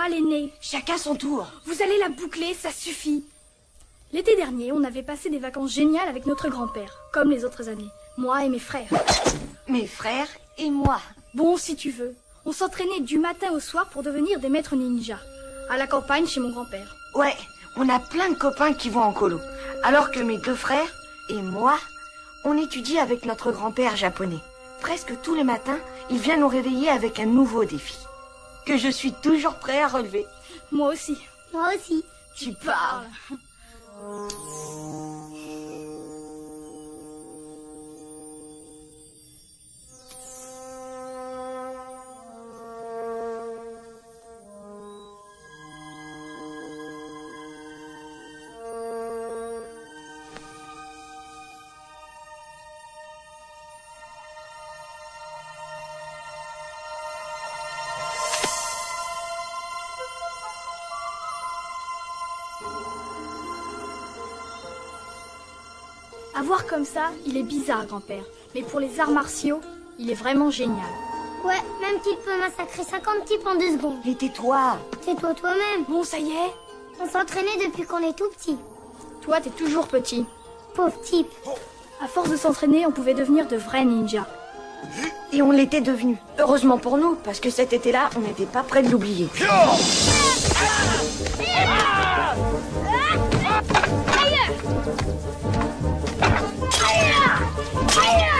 Moi l'aîné. Chacun son tour. Vous allez la boucler, ça suffit. L'été dernier, on avait passé des vacances géniales avec notre grand-père, comme les autres années. Moi et mes frères. Mes frères et moi. Bon, si tu veux. On s'entraînait du matin au soir pour devenir des maîtres ninja. À la campagne chez mon grand-père. Ouais, on a plein de copains qui vont en colo. Alors que mes deux frères et moi, on étudie avec notre grand-père japonais. Presque tous les matins, il vient nous réveiller avec un nouveau défi. Que je suis toujours prêt à relever. Moi aussi. Moi aussi. Tu parles. Comme ça, il est bizarre, grand-père. Mais pour les arts martiaux, il est vraiment génial. Ouais, même qu'il peut massacrer 50 types en deux secondes. Mais tais-toi. C'est toi toi-même. Bon, ça y est. On s'entraînait depuis qu'on est tout petit. Toi, t'es toujours petit. Pauvre type. À force de s'entraîner, on pouvait devenir de vrais ninjas. Et on l'était devenu. Heureusement pour nous, parce que cet été-là, on n'était pas prêt de l'oublier. Fire!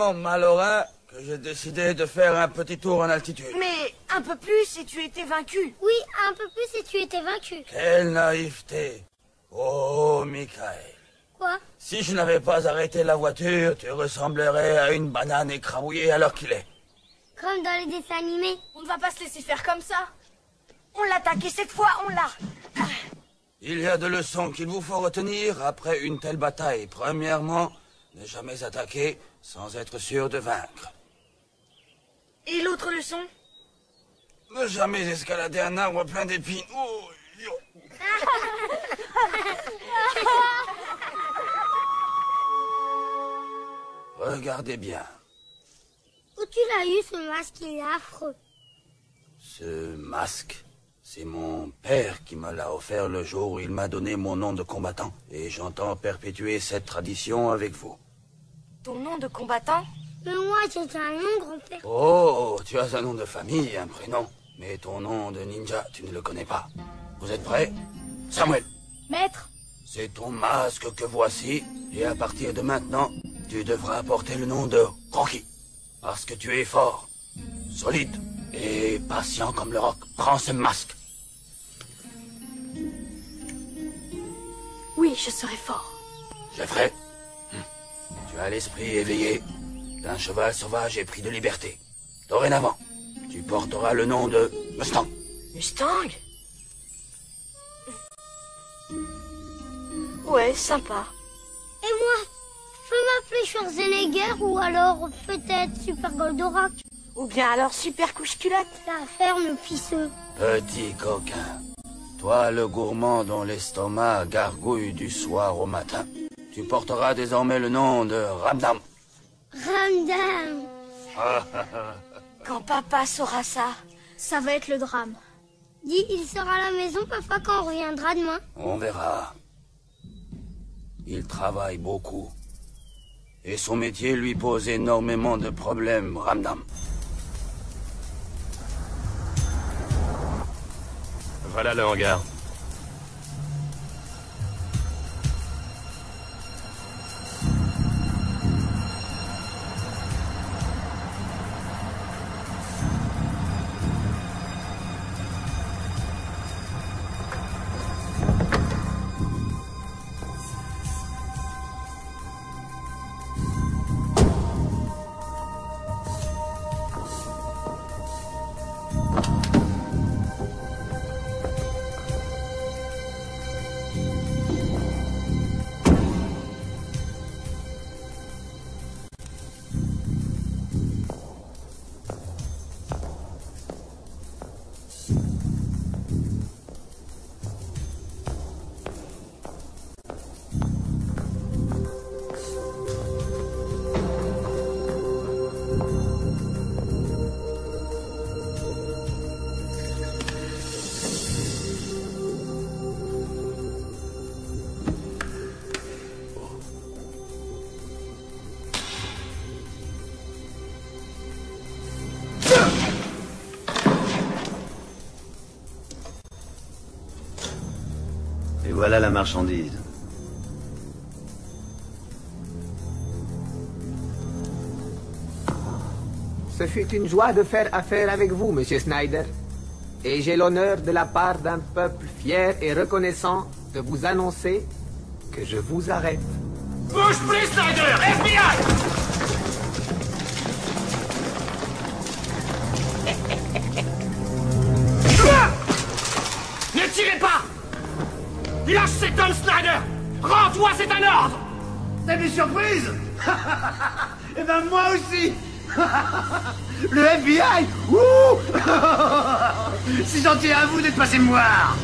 Tellement mal au rein que j'ai décidé de faire un petit tour en altitude. Mais un peu plus et tu étais vaincu. Oui, un peu plus et tu étais vaincu. Quelle naïveté Oh, Michael. Quoi? Si je n'avais pas arrêté la voiture, tu ressemblerais à une banane écrabouillée alors qu'il est. Comme dans les dessins animés. On ne va pas se laisser faire comme ça. On l'attaque et cette fois, on l'a. Il y a deux leçons qu'il vous faut retenir après une telle bataille. Premièrement, ne jamais attaquer sans être sûr de vaincre. Et l'autre leçon Ne jamais escalader un arbre plein d'épines. Oh, yo. Regardez bien. Où tu l'as eu ce masque Il est affreux. Ce masque, c'est mon père qui me l'a offert le jour où il m'a donné mon nom de combattant. Et j'entends perpétuer cette tradition avec vous. Ton nom de combattant Mais moi, j'ai un nom, grand-père. Oh, tu as un nom de famille, un prénom. Mais ton nom de ninja, tu ne le connais pas. Vous êtes prêts? Samuel Maître C'est ton masque que voici, et à partir de maintenant, tu devras porter le nom de Rocky. Parce que tu es fort, solide et patient comme le roc. Prends ce masque. Oui, je serai fort. Jeffrey, hum, tu as l'esprit éveillé d'un cheval sauvage et pris de liberté. Dorénavant, tu porteras le nom de Mustang. Mustang Ouais, sympa. Et moi, je peux m'appeler Schwarzenegger ou alors peut-être Super Goldorak. Ou bien alors super couche-culotte. La ferme pisseux. Petit coquin, toi le gourmand dont l'estomac gargouille du soir au matin, tu porteras désormais le nom de Ramdam. Ramdam. Quand papa saura ça. Ça va être le drame. Dis, il sera à la maison, papa, quand on reviendra demain. On verra. Il travaille beaucoup. Et son métier lui pose énormément de problèmes, Ramdam. Voilà le hangar. Ce fut une joie de faire affaire avec vous, Monsieur Snyder. Et j'ai l'honneur de la part d'un peuple fier et reconnaissant de vous annoncer que je vous arrête. Bouge plus, Snyder FBI Cet homme, Snyder. Rends-toi, c'est un ordre. T'as des surprises Eh ben moi aussi. Le FBI Ouh. C'est gentil à vous d'être passé me voir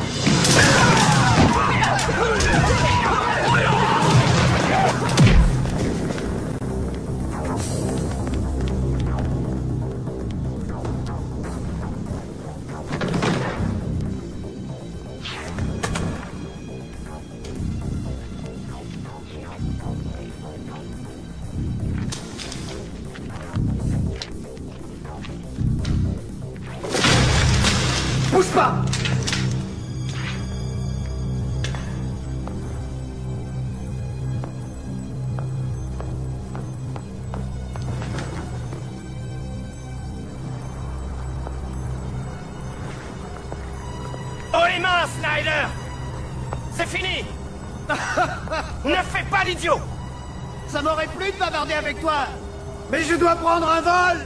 dois prendre un vol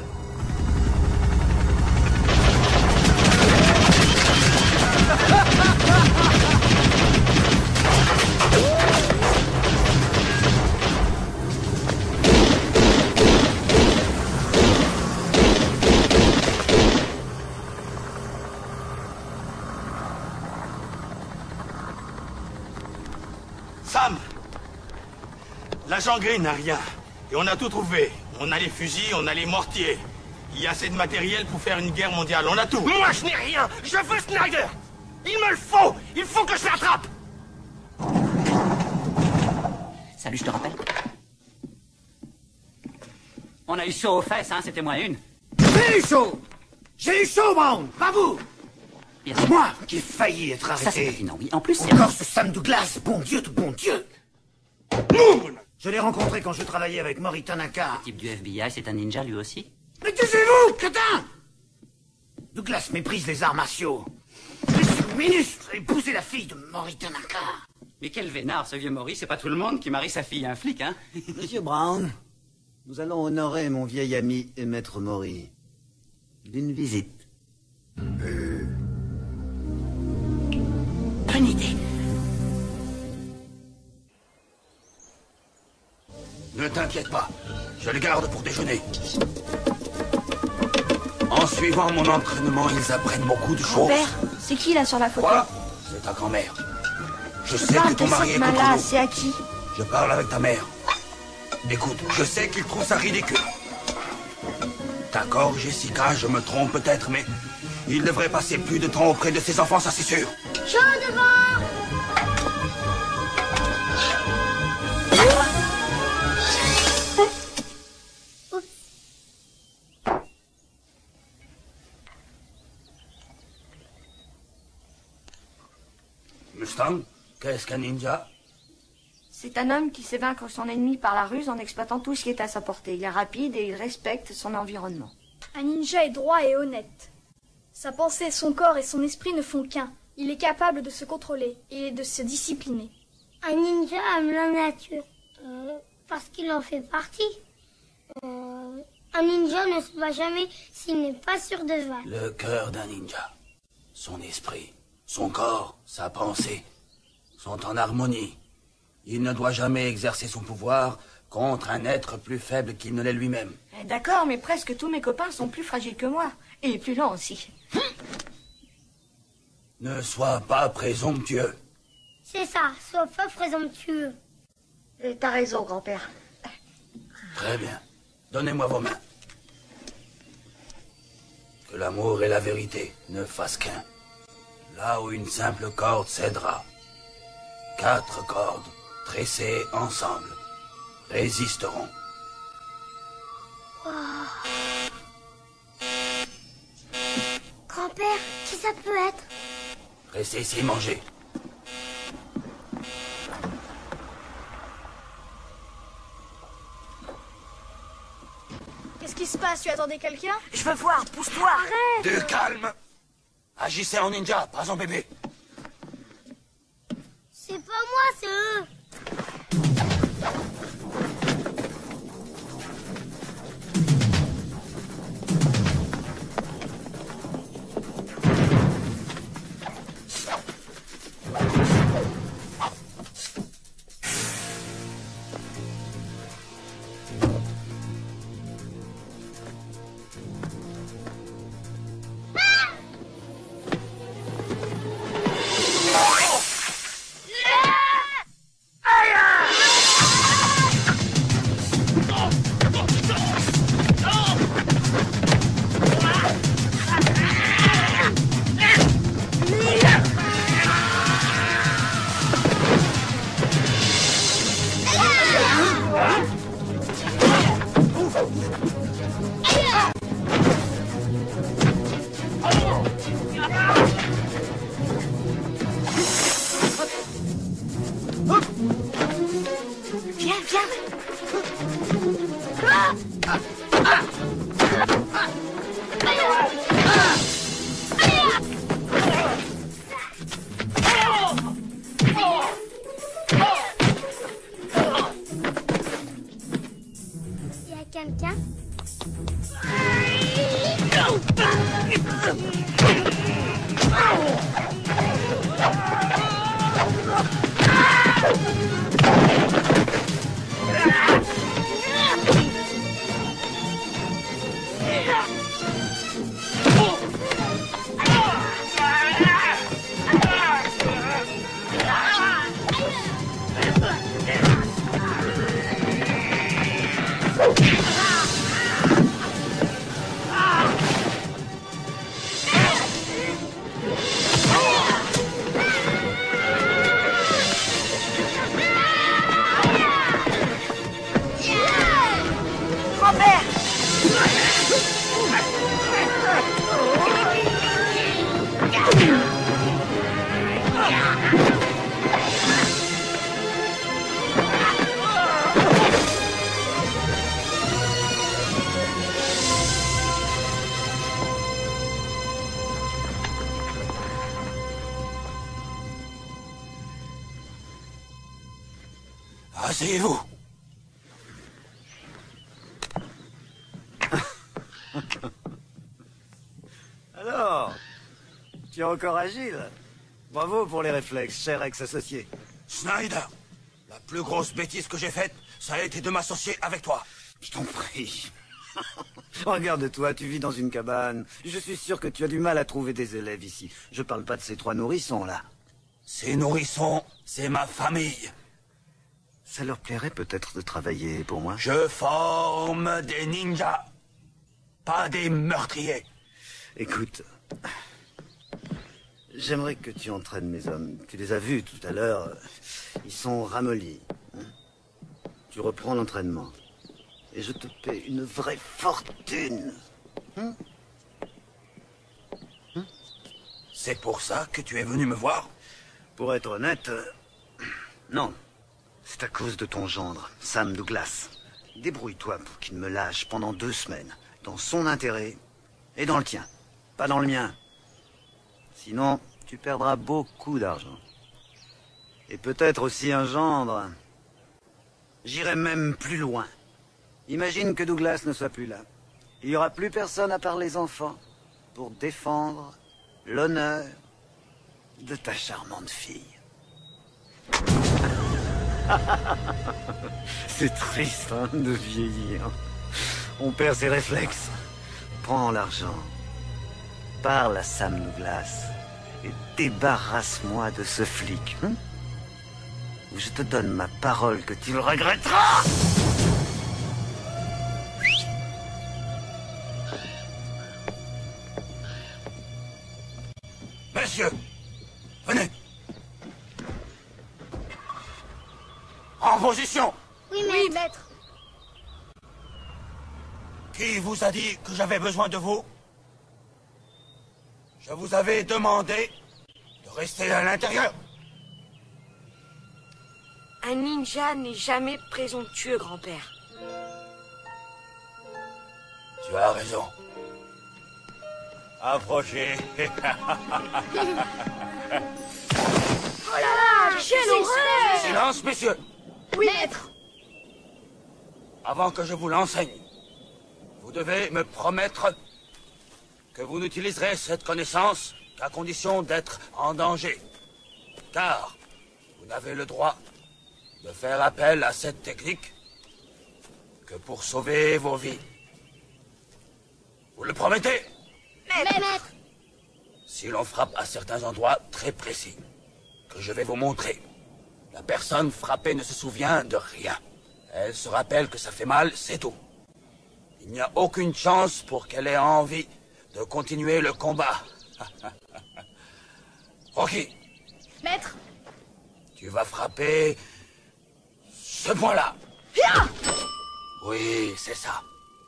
Sam L'agent Green n'a rien. Et on a tout trouvé. On a les fusils, on a les mortiers. Il y a assez de matériel pour faire une guerre mondiale. On a tout. Moi, je n'ai rien. Je veux Snyder. Il me le faut. Il faut que je l'attrape. Salut, je te rappelle. On a eu chaud aux fesses, hein, c'était moins une. J'ai eu chaud J'ai eu chaud, Brown Pas vous Bien sûr. Moi qui ai failli être Ça, c'est arrêté pertinent, oui. En plus, c'est... Encore ce Sam Douglas, bon Dieu, tout bon Dieu Je l'ai rencontré quand je travaillais avec Mori Tanaka. type du FBI, c'est un ninja lui aussi Mais taisez-vous, crétin Douglas méprise les arts martiaux. Suis ministre et épouser la fille de Mori Tanaka. Mais quel vénard, ce vieux Maurice, c'est pas tout le monde qui marie sa fille à un flic, hein? Monsieur Brown, nous allons honorer mon vieil ami et maître Maury d'une visite. Bonne idée. Ne t'inquiète pas, je le garde pour déjeuner. En suivant mon entraînement, ils apprennent beaucoup de choses. Père, c'est qui là sur la photo Quoi? C'est ta grand-mère. Je sais que ton mari est contre nous. c'est à qui? Je parle avec ta mère. Écoute, je sais qu'il trouve ça ridicule. D'accord, Jessica, je me trompe peut-être, mais il devrait passer plus de temps auprès de ses enfants, ça c'est sûr. Chaud devant qu'est-ce qu'un ninja? C'est un homme qui sait vaincre son ennemi par la ruse en exploitant tout ce qui est à sa portée. Il est rapide et il respecte son environnement. Un ninja est droit et honnête. Sa pensée, son corps et son esprit ne font qu'un. Il est capable de se contrôler et de se discipliner. Un ninja aime la nature. Euh, parce qu'il en fait partie. Euh, un ninja ne se bat jamais s'il n'est pas sûr de vaincre. Le cœur d'un ninja, son esprit, son corps, sa pensée sont en harmonie. Il ne doit jamais exercer son pouvoir contre un être plus faible qu'il ne l'est lui-même. Eh, D'accord, mais presque tous mes copains sont plus fragiles que moi. Et plus lents aussi. Ne sois pas présomptueux. C'est ça, sois pas présomptueux. Et T'as raison, grand-père. Très bien. Donnez-moi vos mains. Que l'amour et la vérité ne fassent qu'un. Là où une simple corde cédera. Quatre cordes, tressées ensemble, résisteront. Grand-père, qui ça peut être? Restez ici, mangez. Qu'est-ce qui se passe? Tu attendais quelqu'un? Je veux voir, pousse-toi De calme. Agissez en ninja, pas en bébé. C'est pas moi, c'est eux. Asseyez-vous. Alors, tu es encore agile. Bravo pour les réflexes, cher ex-associé. Snyder, la plus grosse bêtise que j'ai faite, ça a été de m'associer avec toi. Je t'en prie. Regarde-toi, tu vis dans une cabane. Je suis sûr que tu as du mal à trouver des élèves ici. Je parle pas de ces trois nourrissons, là. Ces nourrissons, c'est ma famille. Ça leur plairait peut-être de travailler pour moi Je forme des ninjas, pas des meurtriers. Écoute, j'aimerais que tu entraînes mes hommes. Tu les as vus tout à l'heure. Ils sont ramollis. hein. Tu reprends l'entraînement. Et je te paie une vraie fortune. C'est pour ça que tu es venu me voir? Pour être honnête, euh, non. C'est à cause de ton gendre, Sam Douglas. Débrouille-toi pour qu'il me lâche pendant deux semaines, dans son intérêt et dans le tien, pas dans le mien. Sinon, tu perdras beaucoup d'argent. Et peut-être aussi un gendre. J'irai même plus loin. Imagine que Douglas ne soit plus là. Il n'y aura plus personne à part les enfants pour défendre l'honneur de ta charmante fille. C'est triste hein, de vieillir. On perd ses réflexes. Prends l'argent. Parle à Sam Douglas et débarrasse-moi de ce flic. hein. Ou je te donne ma parole que tu le regretteras. Messieurs, venez. En position. Oui, Oui, maître. maître. Qui vous a dit que j'avais besoin de vous? Je vous avais demandé de rester à l'intérieur. Un ninja n'est jamais présomptueux, grand-père. Tu as raison. Approchez. Quelle horreur Silence, messieurs. Oui, maître. Avant que je vous l'enseigne, vous devez me promettre que vous n'utiliserez cette connaissance qu'à condition d'être en danger. Car vous n'avez le droit de faire appel à cette technique que pour sauver vos vies. Vous le promettez? Maître. Si l'on frappe à certains endroits très précis, que je vais vous montrer, la personne frappée ne se souvient de rien. Elle se rappelle que ça fait mal, c'est tout. Il n'y a aucune chance pour qu'elle ait envie de continuer le combat. Rocky, Maître. tu vas frapper ce point-là. Oui, c'est ça.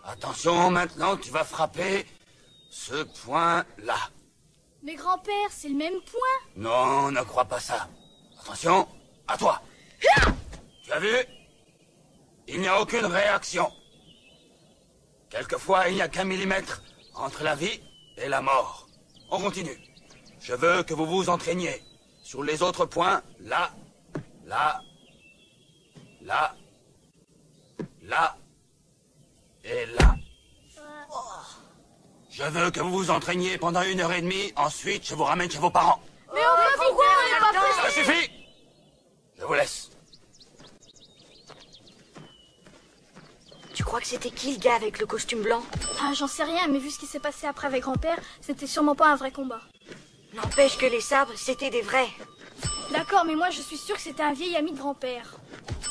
Attention, maintenant, tu vas frapper ce point-là. Mais grand-père, c'est le même point? Non, ne crois pas ça. Attention, à toi. Tu as vu? Il n'y a aucune réaction. Quelquefois, il n'y a qu'un millimètre entre la vie et la mort. On continue. Je veux que vous vous entraîniez. Sur les autres points, là, là, là, là et là. Je veux que vous vous entraîniez pendant une heure et demie. Ensuite, je vous ramène chez vos parents. Mais enfin, pourquoi on n'est pas Ça suffit Je vous laisse. Tu crois que c'était qui le gars avec le costume blanc? Ah, j'en sais rien, mais vu ce qui s'est passé après avec grand-père, c'était sûrement pas un vrai combat. N'empêche que les sabres, c'était des vrais. D'accord, mais moi je suis sûre que c'était un vieil ami de grand-père.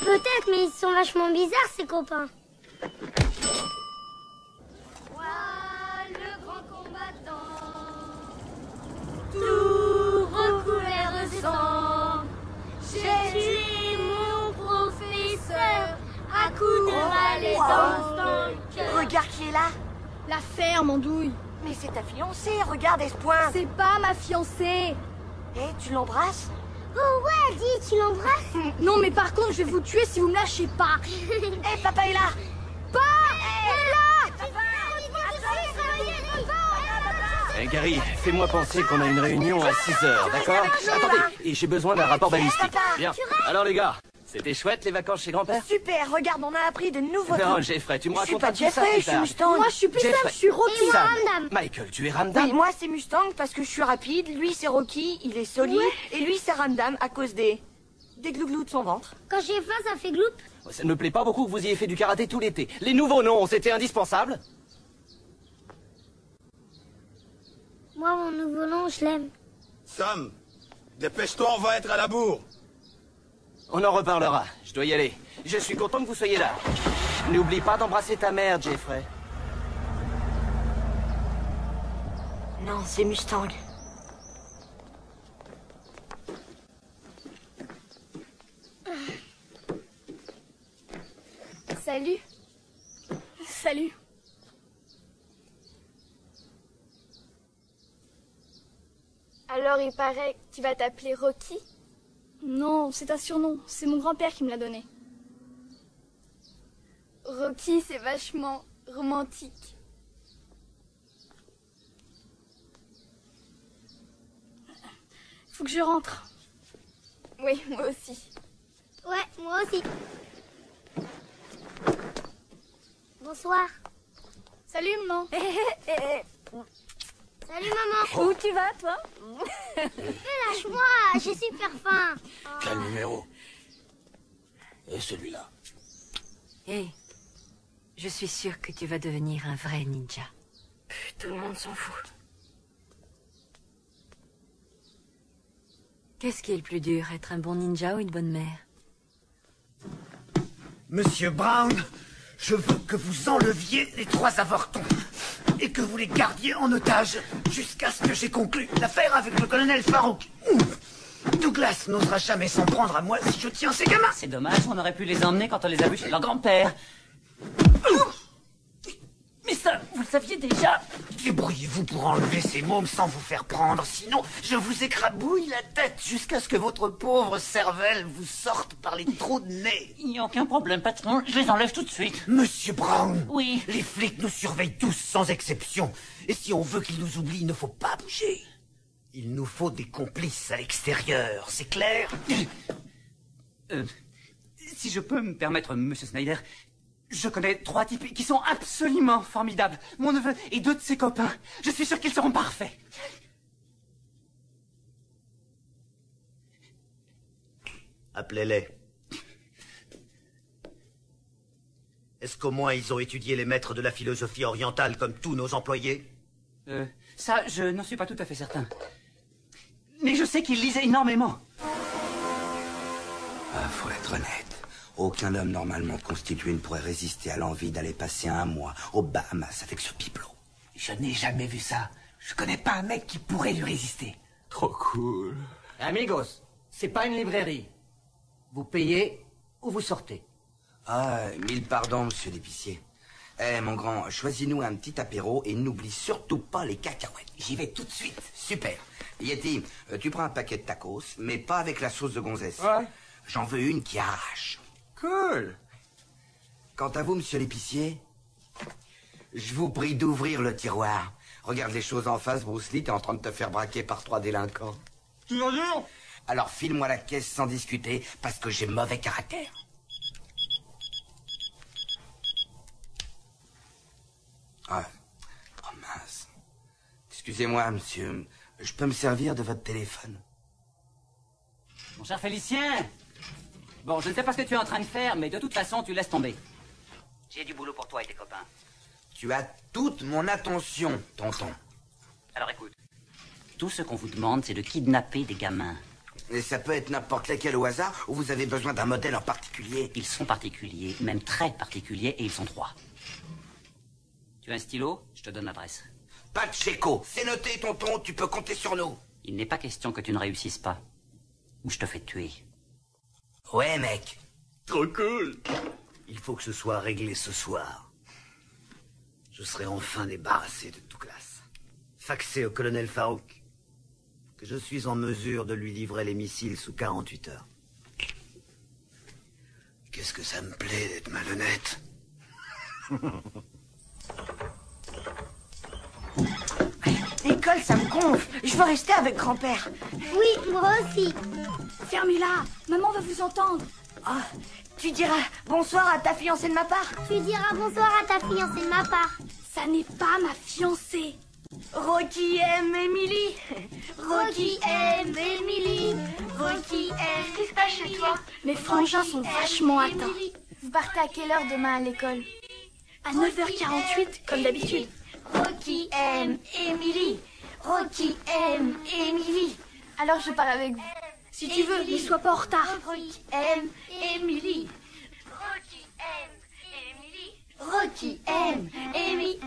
Peut-être, mais ils sont vachement bizarres, ces copains. le grand combattant, tout recouvert de sang. J'ai tué mon professeur à coups de balai dans son cœur. Regarde qui est là. La ferme, andouille. Mais c'est ta fiancée, regarde, pointe. C'est pas ma fiancée. Eh, tu l'embrasses? Oh ouais, dis, tu l'embrasses? Non, mais par contre, je vais vous tuer si vous me lâchez pas. Eh, papa est là Pas Eh, Gary, fais-moi penser qu'on a une réunion à 6 heures, d'accord Attendez, et j'ai besoin d'un rapport balistique. Bien. Alors les gars, C'était chouette les vacances chez grand-père Super, regarde, on a appris de nouveaux Non, trucs. Jeffrey, tu me Je suis racontes pas Jeffrey, je suis Mustang. Moi, je suis plus Sam, Jeffrey. je suis Rocky. Et moi, Sam. Ramdam. Michael, tu es Ramdam Oui, moi c'est Mustang parce que je suis rapide, lui c'est Rocky, il est solide, et lui c'est Ramdam à cause des... des glouglous de son ventre. Quand j'ai faim, ça fait gloup. Ça ne me plaît pas beaucoup que vous ayez fait du karaté tout l'été. Les nouveaux noms, c'était indispensable. Moi, mon nouveau nom, je l'aime. Sam, dépêche-toi, on va être à la bourre. On en reparlera. Je dois y aller. Je suis content que vous soyez là. N'oublie pas d'embrasser ta mère, Jeffrey. Non, c'est Mustang. Salut. Salut. Alors il paraît que tu vas t'appeler Rocky? Non, c'est un surnom. C'est mon grand-père qui me l'a donné. Rocky, c'est vachement romantique. Faut que je rentre. Oui, moi aussi. Ouais, moi aussi. Bonsoir. Salut, maman. Salut, maman. Où tu vas, toi Mais lâche-moi, j'ai super faim. Quel numéro Et celui-là Hé, je suis sûre que tu vas devenir un vrai ninja. Tout le monde s'en fout. Qu'est-ce qui est le plus dur, être un bon ninja ou une bonne mère Monsieur Brown, je veux que vous enleviez les trois avortons et que vous les gardiez en otage jusqu'à ce que j'ai conclu l'affaire avec le colonel Farouk. Douglas n'osera jamais s'en prendre à moi si je tiens ces gamins. C'est dommage, on aurait pu les emmener quand on les a vus chez leur grand-père. Mais ça, vous le saviez déjà Débrouillez-vous pour enlever ces mômes sans vous faire prendre, sinon je vous écrabouille la tête jusqu'à ce que votre pauvre cervelle vous sorte par les trous de nez. Il n'y a aucun problème, patron, je les enlève tout de suite. Monsieur Brown Oui. Les flics nous surveillent tous sans exception. Et si on veut qu'ils nous oublient, il ne faut pas bouger. Il nous faut des complices à l'extérieur, c'est clair? Euh, si je peux me permettre, monsieur Snyder, je connais trois types qui sont absolument formidables. Mon neveu et deux de ses copains. Je suis sûr qu'ils seront parfaits. Appelez-les. Est-ce qu'au moins ils ont étudié les maîtres de la philosophie orientale comme tous nos employés? Euh, ça, je n'en suis pas tout à fait certain. Mais je sais qu'ils lisaient énormément. Ah, faut être honnête. Aucun homme normalement constitué ne pourrait résister à l'envie d'aller passer un mois aux Bahamas avec ce bibelot. Je n'ai jamais vu ça. Je connais pas un mec qui pourrait lui résister. Trop cool. Amigos, c'est pas une librairie. Vous payez ou vous sortez. Ah, mille pardons, monsieur l'épicier. Eh, mon grand, choisis-nous un petit apéro et n'oublie surtout pas les cacahuètes. J'y vais tout de suite. Super. Yeti, euh, tu prends un paquet de tacos, mais pas avec la sauce de gonzesse. Ouais. J'en veux une qui arrache. Cool. Quant à vous, monsieur l'épicier, je vous prie d'ouvrir le tiroir. Regarde les choses en face, Bruce Lee, t'es en train de te faire braquer par trois délinquants. Tu vas dire? Alors file-moi la caisse sans discuter, parce que j'ai mauvais caractère. Ah, oh mince. Excusez-moi, monsieur. Je peux me servir de votre téléphone? Mon cher Félicien Bon, je ne sais pas ce que tu es en train de faire, mais de toute façon, tu laisses tomber. J'ai du boulot pour toi et tes copains. Tu as toute mon attention, tonton. Alors écoute, tout ce qu'on vous demande, c'est de kidnapper des gamins. Et ça peut être n'importe lequel au hasard, ou vous avez besoin d'un modèle en particulier Ils sont particuliers, même très particuliers, et ils sont trois. Tu as un stylo? Je te donne l'adresse. Pacheco, c'est noté, tonton, tu peux compter sur nous. Il n'est pas question que tu ne réussisses pas. Ou je te fais tuer. Ouais, mec. Trop cool. Il faut que ce soit réglé ce soir. Je serai enfin débarrassé de Douglas. Faxé au colonel Farouk. Que je suis en mesure de lui livrer les missiles sous 48 heures. Qu'est-ce que ça me plaît d'être malhonnête? L'école, ça me gonfle. Je veux rester avec grand-père. Oui, moi aussi. Fermez-la. Maman va vous entendre. Ah, tu diras bonsoir à ta fiancée de ma part. Tu diras bonsoir à ta fiancée de ma part. Ça n'est pas ma fiancée. Rocky aime Emily. Rocky aime Emily. Rocky aime. Qu'est-ce qui se passe chez toi? Mes frangins sont vachement atteints. Vous partez à quelle heure demain à l'école? À 9h48, comme d'habitude. Rocky aime Emily. Rocky aime Emily. Alors je pars avec vous. Si tu veux, ne sois pas en retard. Rocky aime Emily. Rocky aime Emily. Rocky aime Emily.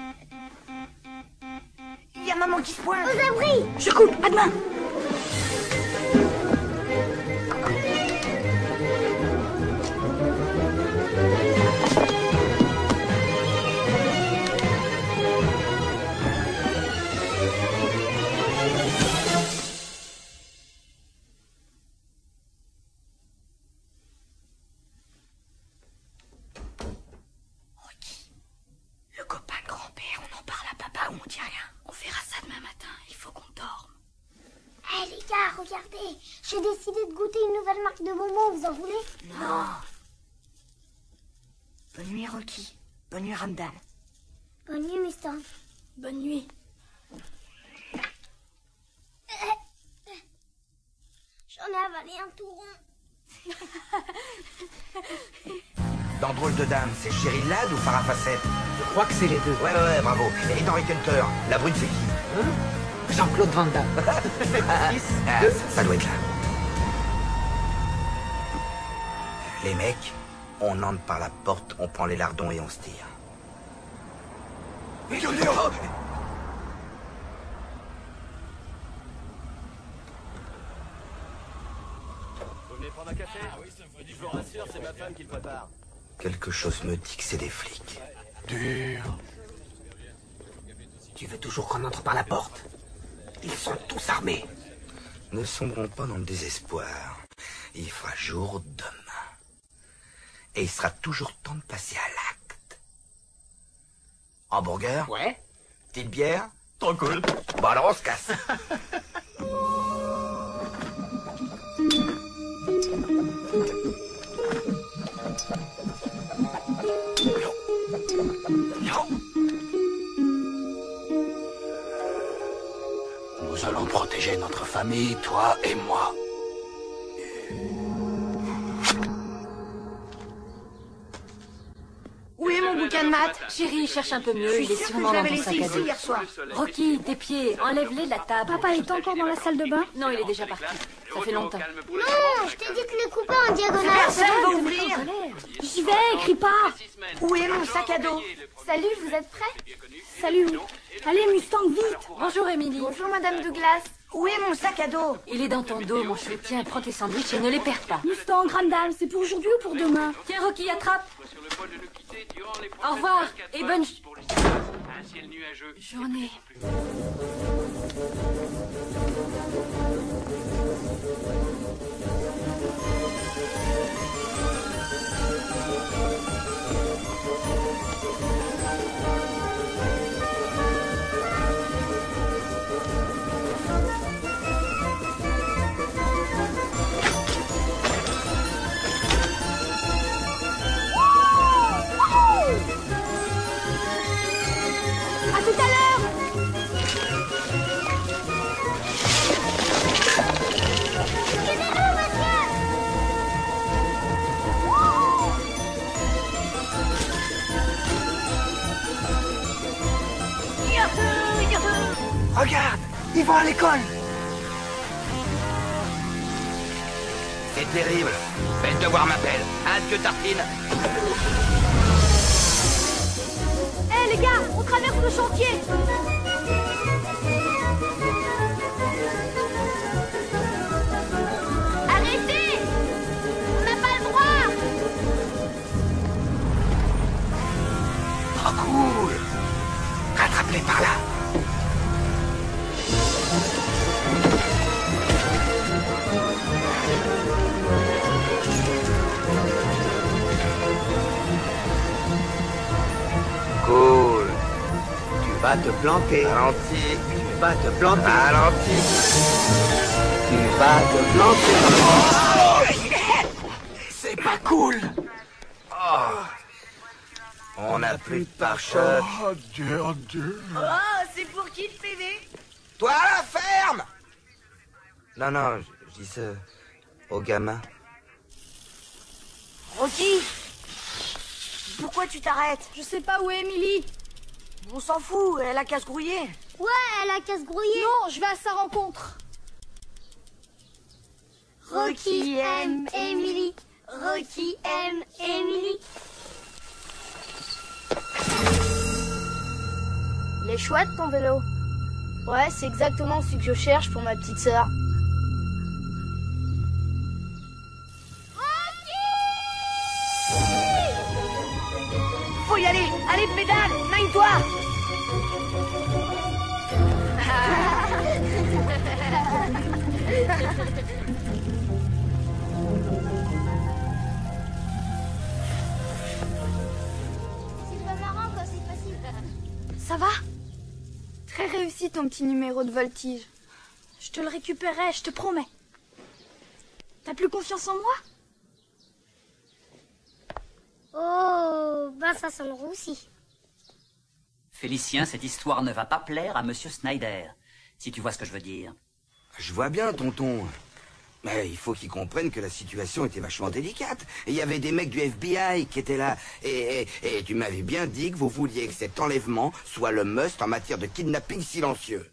Il y a maman qui se pointe. Aux abris Je coupe, à demain. J'ai décidé de goûter une nouvelle marque de bonbons. Vous en voulez? Non. Bonne nuit, Rocky. Bonne nuit, Ramdan. Bonne nuit, Mustang. Bonne nuit. J'en ai avalé un tout rond. Dans Drôle de Dame, c'est Cheryl Ladd ou Farah Fawcett Je crois que c'est les deux. Ouais, ouais, ouais, bravo. Et dans Rick Hunter, la brune, c'est qui? Jean-Claude Van Damme. Ah, ça doit être là. Les mecs, on entre par la porte, on prend les lardons et on se tire. Vous venez prendre un café Je vous rassure, c'est ma femme qui le prépare. Quelque chose me dit que c'est des flics. Dur. Tu veux toujours qu'on entre par la porte? Ils sont tous armés. Ne sombrons pas dans le désespoir. Il fera jour demain. Et il sera toujours temps de passer à l'acte. Hamburger Ouais. Petite bière Trop cool. Bon alors on se casse. Nous allons protéger notre famille, toi et moi. Où est mon bouquin de maths Chérie, cherche un peu mieux, Je il suis est sûre que sûrement je dans l'avais ton sac laissé à ici dos. hier soir. Rocky, tes pieds, enlève-les de la table. Papa est encore dans la salle de bain Non, il est déjà parti. Ça fait longtemps. Non, je t'ai dit de les couper en diagonale. Personne va ouvrir. J'y vais, crie pas Où est mon sac à dos Salut, vous êtes prêts Salut Allez, Mustang, vite Bonjour, Émilie. Bonjour, Madame Douglas. Où est mon sac à dos Il est dans ton dos, mon cheveu. Tiens, prends tes sandwichs et ne les perds pas. Mustang, Ramdam, c'est pour aujourd'hui ou pour demain Tiens, Rocky, attrape. Au revoir et bonne journée. Te planter. Ralenti. Tu vas te planter. C'est pas Ça coule On n'a plus de pare-choc. Oh Dieu, oh Dieu. Oh, c'est pour qui le PV? Toi à la ferme Non, non, je dis ça au gamin. Rocky Pourquoi tu t'arrêtes? Je sais pas où est Emily. On s'en fout, elle a qu'à se grouiller. Ouais, elle a qu'à se grouiller. Non, je vais à sa rencontre. Rocky aime Emily. Rocky aime Emily. Il est chouette ton vélo. Ouais, c'est exactement ce que je cherche pour ma petite sœur. Faut y aller Allez, pédale Magne-toi Ça va? Très réussi ton petit numéro de voltige. Je te le récupérerai, je te promets. T'as plus confiance en moi? Oh, ben ça sent le roussi. Félicien, cette histoire ne va pas plaire à Monsieur Snyder, si tu vois ce que je veux dire. Je vois bien, tonton. Mais il faut qu'il comprenne que la situation était vachement délicate. Et il y avait des mecs du FBI qui étaient là. Et, et- et tu m'avais bien dit que vous vouliez que cet enlèvement soit le must en matière de kidnapping silencieux.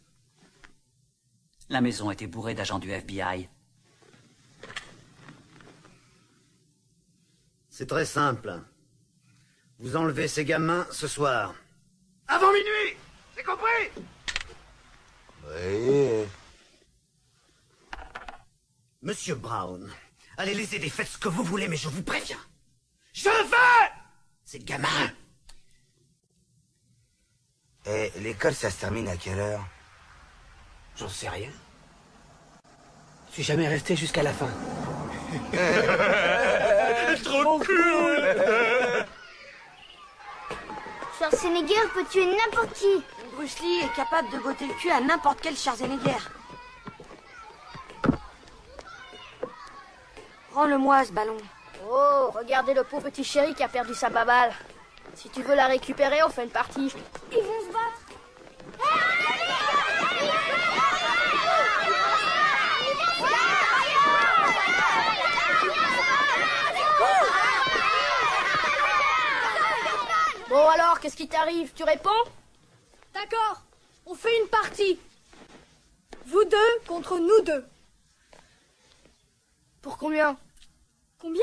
La maison était bourrée d'agents du FBI. C'est très simple. Vous enlevez ces gamins ce soir. Avant minuit C'est compris Oui. Monsieur Brown, allez les aider, faites ce que vous voulez, mais je vous préviens. Je veux ces gamins Et l'école, ça se termine à quelle heure? J'en sais rien. Je suis jamais resté jusqu'à la fin. Trop cool Schwarzenegger peut tuer n'importe qui. Bruce Lee est capable de botter le cul à n'importe quel Schwarzenegger. Rends-le-moi ce ballon. Oh, regardez le pauvre petit chéri qui a perdu sa baballe. Si tu veux la récupérer, on fait une partie. Ils vont se battre. Bon alors, qu'est-ce qui t'arrive? Tu réponds? D'accord, on fait une partie. Vous deux contre nous deux. Pour combien? Combien?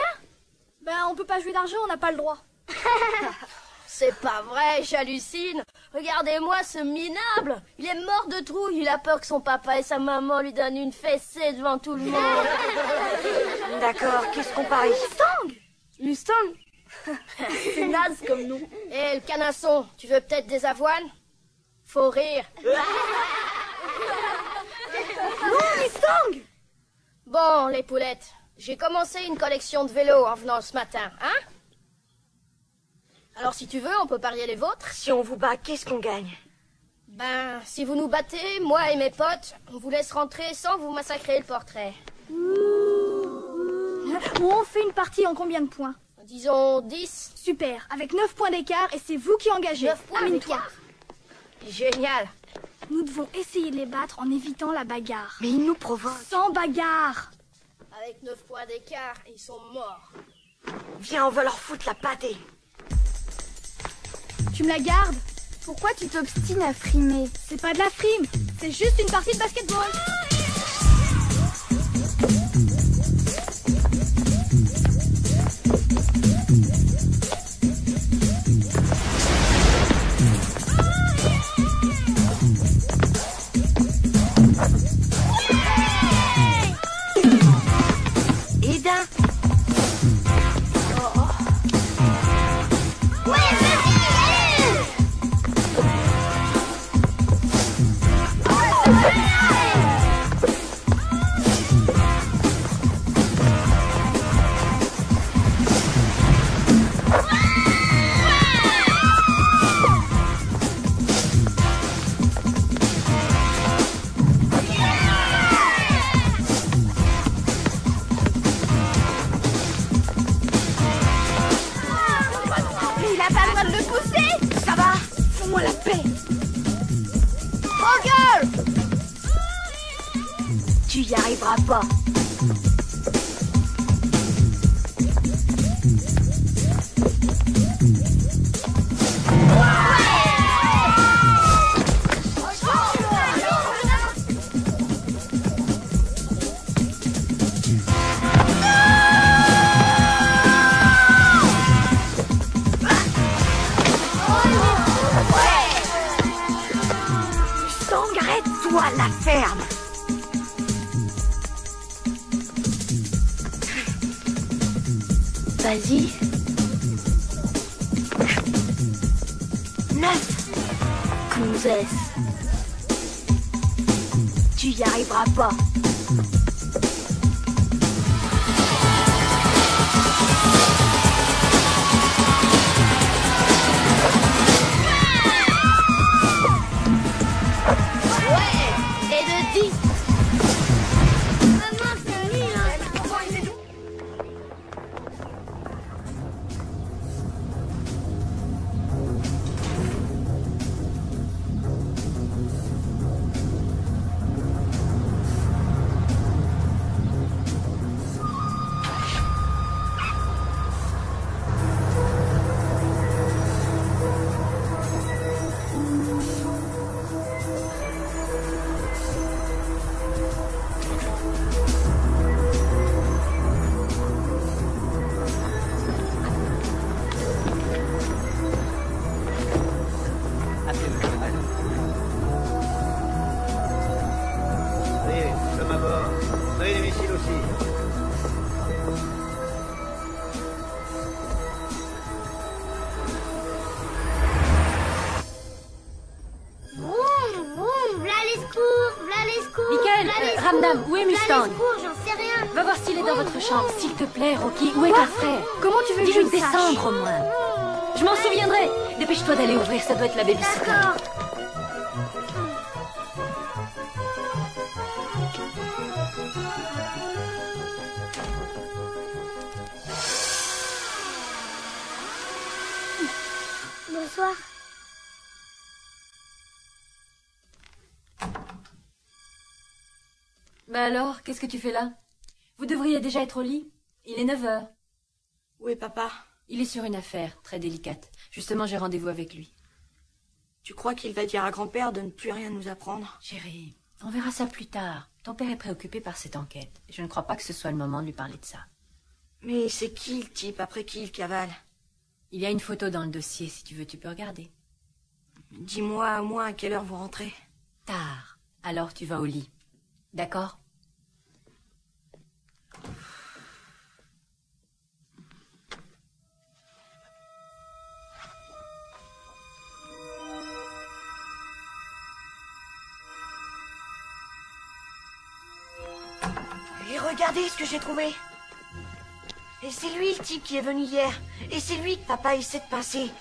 Ben, on peut pas jouer d'argent, on n'a pas le droit. C'est pas vrai, j'hallucine. Regardez-moi ce minable. Il est mort de trouille. Il a peur que son papa et sa maman lui donnent une fessée devant tout le monde. D'accord, qu'est-ce qu'on parie? Mustang Mustang? C'est naze comme nous. Eh, le canasson, tu veux peut-être des avoines? Faut rire. non, Mustang Bon, les poulettes, j'ai commencé une collection de vélos en venant ce matin, hein? Alors si tu veux, on peut parier les vôtres. Si on vous bat, qu'est-ce qu'on gagne? Ben, si vous nous battez, moi et mes potes, on vous laisse rentrer sans vous massacrer le portrait. On fait une partie en combien de points? Disons 10. Super, avec 9 points d'écart et c'est vous qui engagez. 9 points d'écart. Génial. Nous devons essayer de les battre en évitant la bagarre. Mais ils nous provoquent. Sans bagarre. Avec 9 points d'écart, ils sont morts. Viens, on va leur foutre la pâtée. Tu me la gardes? Pourquoi tu t'obstines à frimer? C'est pas de la frime, c'est juste une partie de basketball. Eda te plaît, Rocky. Où est Quoi ton frère? Comment tu veux que je le descendre au moins. Je m'en souviendrai. Dépêche-toi d'aller ouvrir, ça doit être la babysitter. D'accord. Bonsoir. Bah alors, qu'est-ce que tu fais là? Vous devriez déjà être au lit. Il est 9 heures. Où est papa? Il est sur une affaire très délicate. Justement, j'ai rendez-vous avec lui. Tu crois qu'il va dire à grand-père de ne plus rien nous apprendre? Chérie, on verra ça plus tard. Ton père est préoccupé par cette enquête. Je ne crois pas que ce soit le moment de lui parler de ça. Mais c'est qui le type après qui il cavale? Il y a une photo dans le dossier, si tu veux, tu peux regarder. Dis-moi moins à quelle heure vous rentrez. Tard. Alors tu vas au lit. D'accord? Regardez ce que j'ai trouvé. Et c'est lui le type qui est venu hier. Et c'est lui que papa essaie de pincer.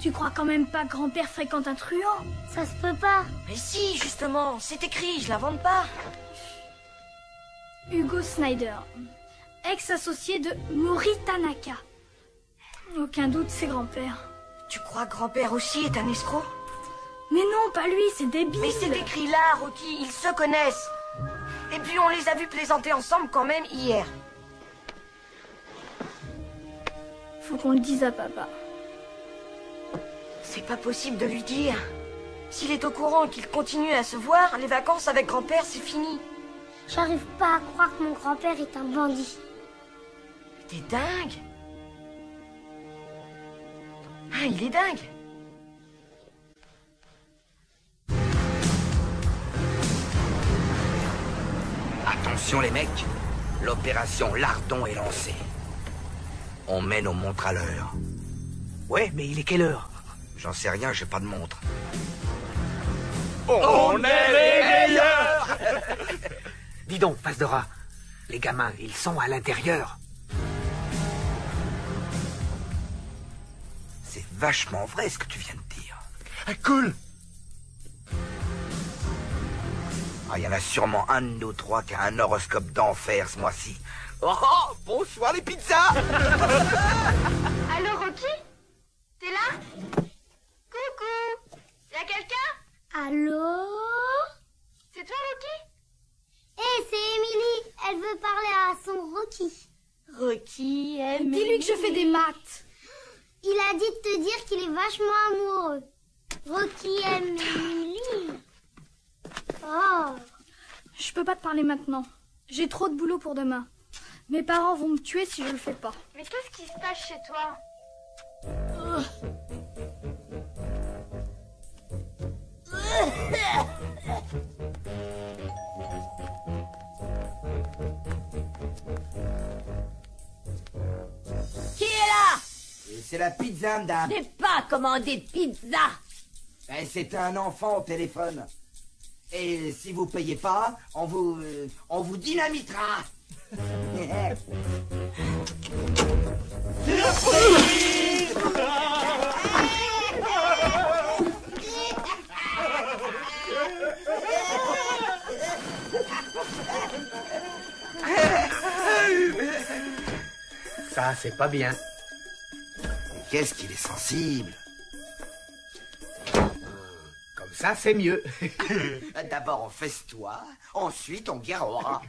Tu crois quand même pas que grand-père fréquente un truand? Ça se peut pas. Mais si, justement, c'est écrit, je l'invente pas. Hugo Snyder, ex-associé de Mori Tanaka. Aucun doute, c'est grand-père. Tu crois que grand-père aussi est un escroc? Mais non, pas lui, c'est débile. Mais c'est écrit là, Rocky, ils se connaissent. Et puis on les a vus plaisanter ensemble quand même hier. Faut qu'on le dise à papa. C'est pas possible de lui dire. S'il est au courant qu'il continue à se voir, les vacances avec grand-père, c'est fini. J'arrive pas à croire que mon grand-père est un bandit. T'es dingue Ah, il est dingue Attention les mecs, l'opération Lardon est lancée. On mène aux montres à l'heure. Ouais, mais il est quelle heure? J'en sais rien, j'ai pas de montre. On est les meilleurs Dis donc, face de rat. Les gamins, ils sont à l'intérieur. C'est vachement vrai ce que tu viens de dire. Ah, cool Ah, il y en a sûrement un de nous trois qui a un horoscope d'enfer ce mois-ci. Oh, oh, bonsoir les pizzas Allô, Rocky? T'es là? Coucou Y'a quelqu'un? Allô? C'est toi, Rocky? Eh, Elle veut parler à son Rocky. Rocky aime. Dis-lui que je fais des maths. Il a dit de te dire qu'il est vachement amoureux. Rocky aime Emily. Oh. Je peux pas te parler maintenant. J'ai trop de boulot pour demain. Mes parents vont me tuer si je le fais pas. Mais qu'est-ce qui se passe chez toi? Qui est là? C'est la pizza, madame. Je n'ai pas commandé de pizza. Eh, C'est un enfant au téléphone. Et si vous payez pas, on vous, euh, on vous dynamitera. Ça, c'est pas bien. Qu'est-ce qu'il est sensible ça, c'est mieux. D'abord on festoie, ensuite on guerrera.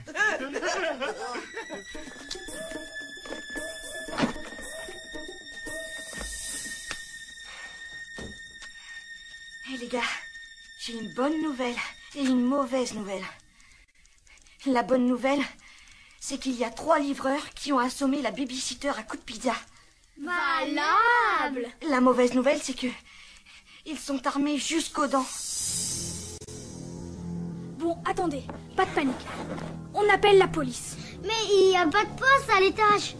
Hé les gars, j'ai une bonne nouvelle et une mauvaise nouvelle. La bonne nouvelle, c'est qu'il y a trois livreurs qui ont assommé la babysitter à coups de pizza. Valable La mauvaise nouvelle, c'est que ils sont armés jusqu'aux dents. Bon, attendez, pas de panique. On appelle la police. Mais il n'y a pas de poste à l'étage.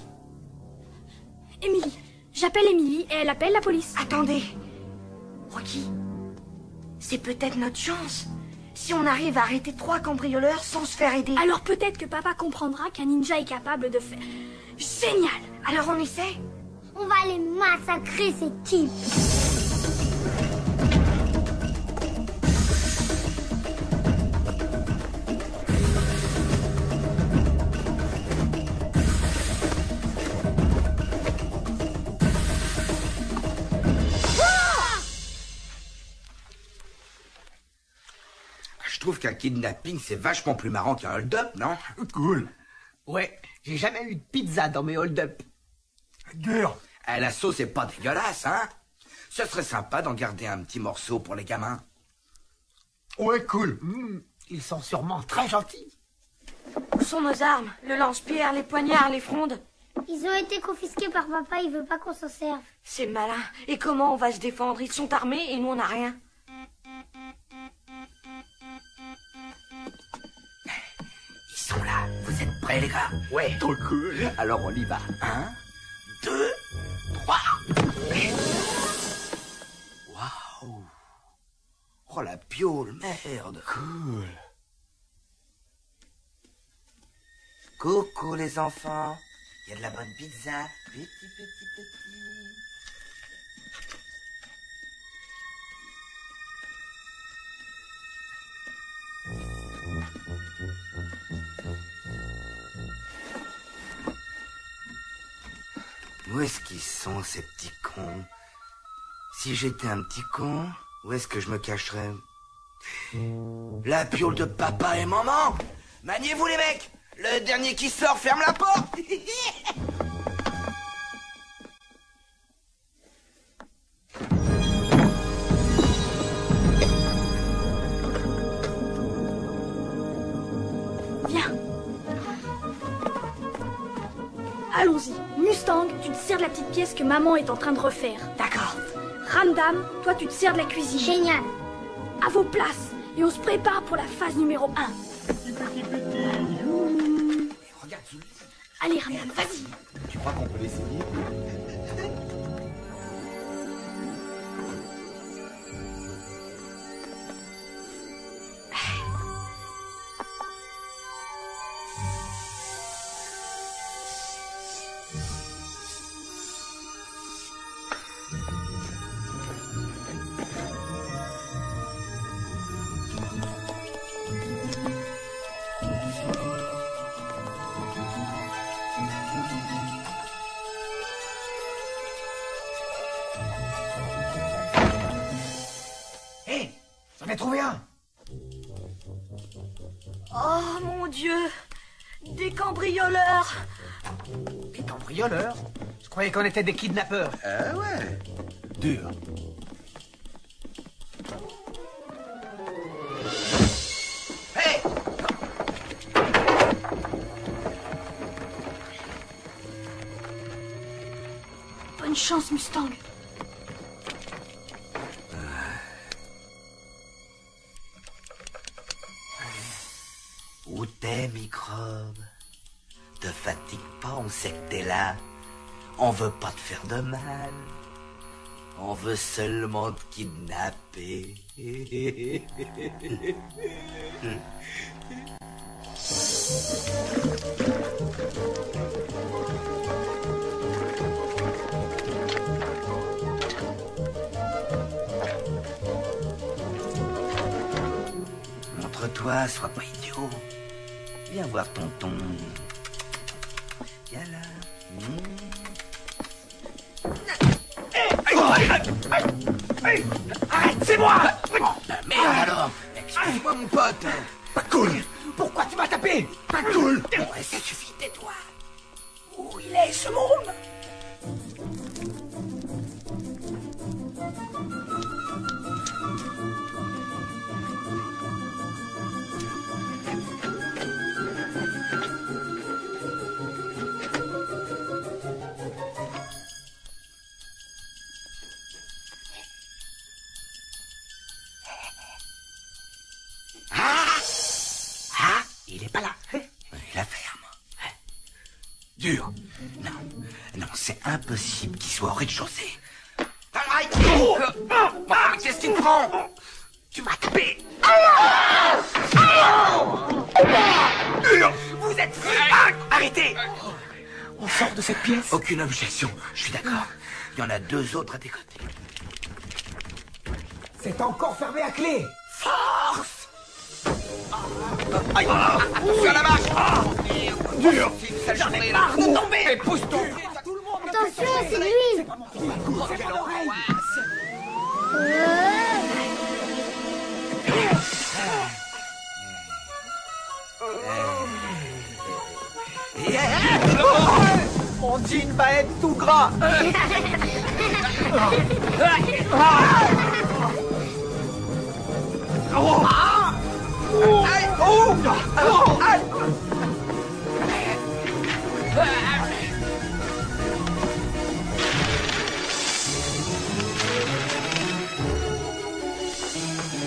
Émilie. J'appelle Émilie et elle appelle la police. Attendez. Rocky, c'est peut-être notre chance. Si on arrive à arrêter trois cambrioleurs sans se faire aider. Alors peut-être que papa comprendra qu'un ninja est capable de faire... Génial Alors on essaie? On va les massacrer, ces types. Kidnapping c'est vachement plus marrant qu'un hold-up, non? Cool. Ouais, j'ai jamais eu de pizza dans mes hold-up. Dur. Eh, la sauce est pas dégueulasse, hein? Ce serait sympa d'en garder un petit morceau pour les gamins. Ouais, cool. Hmm, ils sont sûrement très gentils. Où sont nos armes? Le lance-pierre, les poignards, les frondes? Ils ont été confisqués par papa, il veut pas qu'on s'en serve. C'est malin. Et comment on va se défendre? Ils sont armés et nous on n'a rien. Ils sont là. Vous êtes prêts, les gars Ouais. Trop cool. Alors on y va. Un, deux, trois. Waouh Oh la piole, merde Cool. Coucou les enfants Il y a de la bonne pizza. Petit, petit, Où est-ce qu'ils sont, ces petits cons? Si j'étais un petit con, où est-ce que je me cacherais? La piole de papa et maman Maniez-vous les mecs! Le dernier qui sort ferme la porte Allons-y. Mustang, tu te sers de la petite pièce que maman est en train de refaire. D'accord. Ramdam, toi tu te sers de la cuisine. Génial. À vos places. Et on se prépare pour la phase numéro 1. Regarde sous le lit. Allez Ramdam, vas-y. Tu crois qu'on peut l'essayer? Croyais qu'on était des kidnappeurs. Ah ouais Dur. Bonne chance, Mustang. On veut pas te faire de mal. On veut seulement te kidnapper. Montre-toi, sois pas idiot. Viens voir tonton. Arrête, c'est moi. Merde alors. Excuse-moi mon pote. Pas cool. Pourquoi tu m'as tapé? Pas cool. Ouais, ça suffit, tais-toi. Où il est ce monde Vous êtes fous Arrêtez. On sort de cette pièce. Aucune objection, je suis d'accord. Il y en a deux autres à tes côtés. C'est encore fermé à clé. Force. Aïe. Attention à la marche. Dur. J'en ai marre de tomber. Pousse-toi Attention, c'est lui. Mon jean va être tout gras.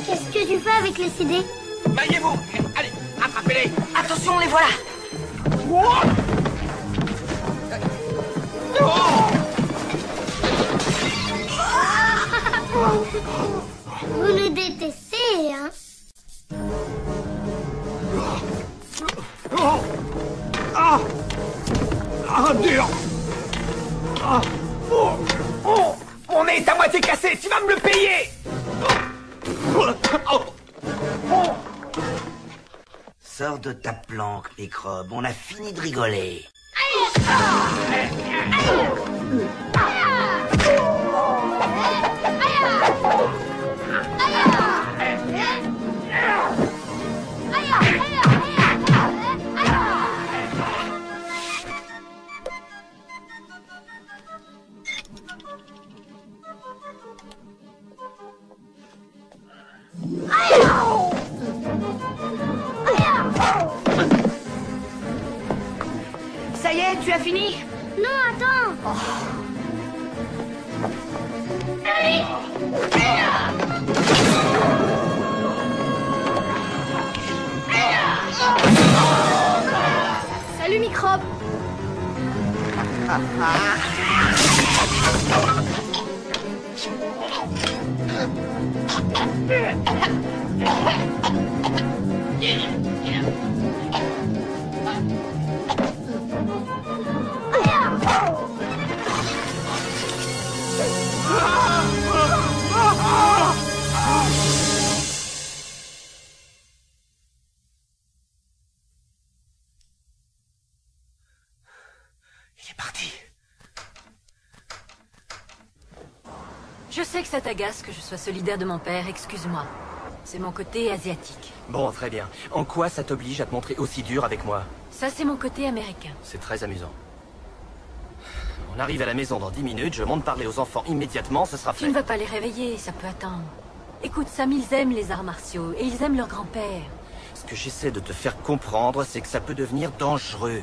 Qu'est-ce que tu fais avec les CD Maillez-vous. Allez, attrapez-les Attention, les voilà. Vous le détestez, hein. Ah Ah, dur Ah Oh Oh Mon nez est à moitié cassé, tu vas me le payer. Oh Oh Sors de ta planque, microbe, on a fini de rigoler. Ça y est, tu as fini? Non, attends. Salut, microbe. Je sais que ça t'agace que je sois solidaire de mon père, excuse-moi. C'est mon côté asiatique. Bon, très bien. En quoi ça t'oblige à te montrer aussi dur avec moi? Ça, c'est mon côté américain. C'est très amusant. On arrive à la maison dans 10 minutes, je monte parler aux enfants immédiatement, ce sera Tu fait. ne vas pas les réveiller, ça peut attendre. Écoute, Sam, ils aiment les arts martiaux et ils aiment leur grand-père. Ce que j'essaie de te faire comprendre, c'est que ça peut devenir dangereux.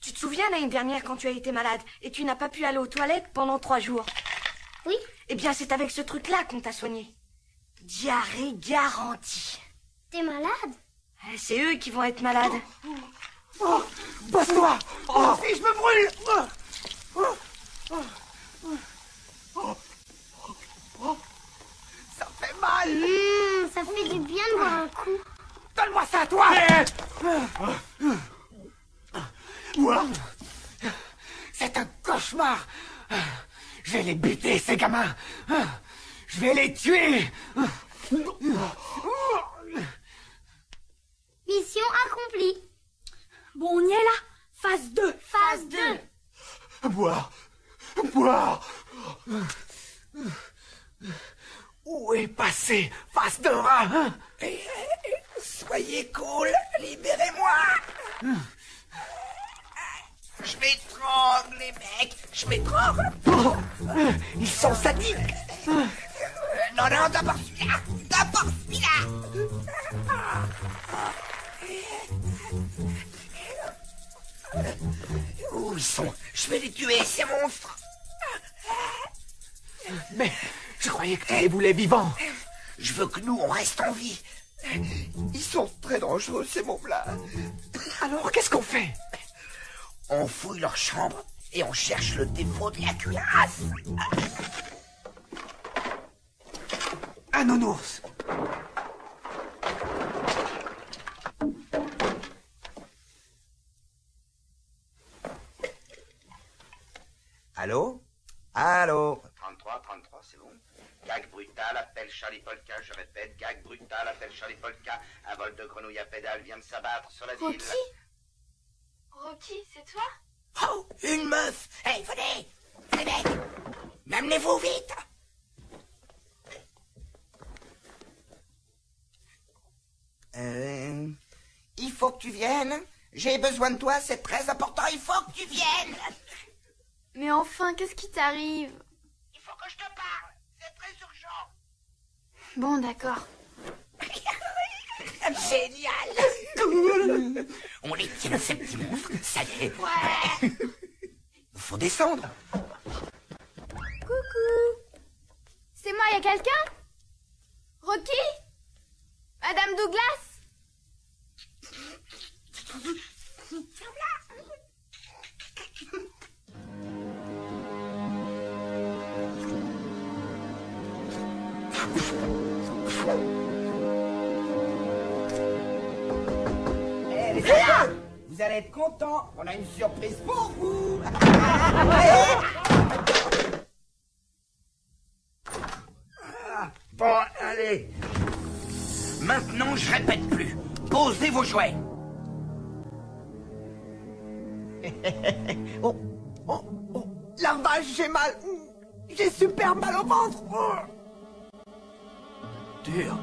Tu te souviens l'année dernière quand tu as été malade et tu n'as pas pu aller aux toilettes pendant trois jours? Oui. Eh bien, c'est avec ce truc-là qu'on t'a soigné. Diarrhée garantie. T'es malade? Eh, C'est eux qui vont être malades. Oh Passe-toi Oh Si, je me brûle Oh. Oh. Oh. Oh. Oh. Ça fait mal Mmh, Ça fait du bien de boire un coup. Donne-moi ça, toi Ouah. C'est un cauchemar. Je vais les buter, ces gamins. Je vais les tuer. Mission accomplie. Bon, on y est là. Phase 2 Phase 2 Boire. Boire. Où est passé face de rat hein Soyez cool, libérez-moi Je m'étrangle, les mecs. Je m'étrangle Oh, Ils sont sadiques. Non, non, d'abord celui-là. D'abord celui-là. Où ils sont? Je vais les tuer, ces monstres. Mais je croyais que tu les voulais vivants. Je veux que nous, on reste en vie. Ils sont très dangereux, ces mômes-là. Alors, qu'est-ce qu'on fait? On fouille leur chambre et on cherche le défaut de la cuirasse. Un nounours. Allô? Allô? 33, 33, c'est bon. Gag brutal, appelle Charlie Polka, je répète, gag brutal, appelle Charlie Polka. Un vol de grenouille à pédale vient de s'abattre sur la ville. Rocky, c'est toi? Oh, une meuf Hey, venez Les mecs M'amenez-vous vite Euh, il faut que tu viennes. J'ai besoin de toi, c'est très important, il faut que tu viennes. Mais enfin, qu'est-ce qui t'arrive? Il faut que je te parle, c'est très urgent. Bon, d'accord. Génial. On les tient, ces petits monstres, ça y est. Ouais. Faut descendre. Coucou. C'est moi, y a quelqu'un? Rocky? Madame Douglas? vous allez être contents, on a une surprise pour vous. Ah, Bon, allez. Maintenant, je répète plus. Posez vos jouets. oh, oh, oh. La vache, j'ai mal. J'ai super mal au ventre. Dur.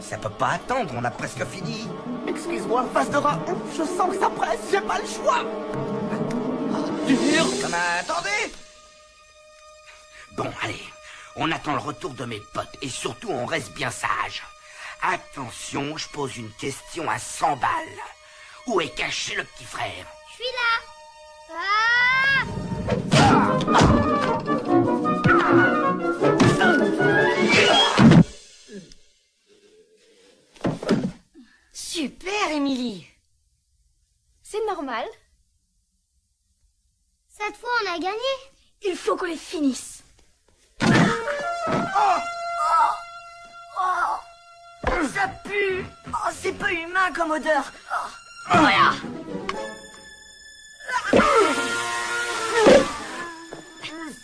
Ça peut pas attendre, on a presque fini. Excuse-moi, face de rat. Je sens que ça presse, j'ai pas le choix. Dur comme un... Attendez Bon, allez. On attend le retour de mes potes et surtout on reste bien sage. Attention, je pose une question à 100 balles. Où est caché le petit frère? Je suis là. Ah Super, Émilie C'est normal. on a gagné. Il faut qu'on les finisse. Oh Oh Oh Ça pue Oh, c'est pas humain comme odeur Oh. Voilà.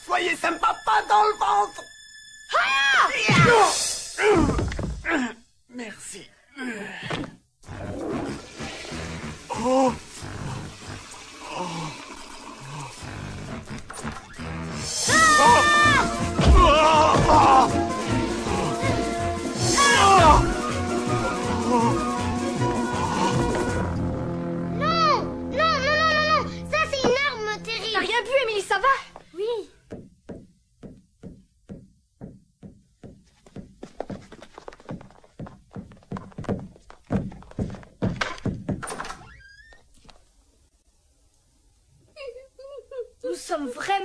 Soyez sympa, pas dans le ventre Merci. Oh. Oh.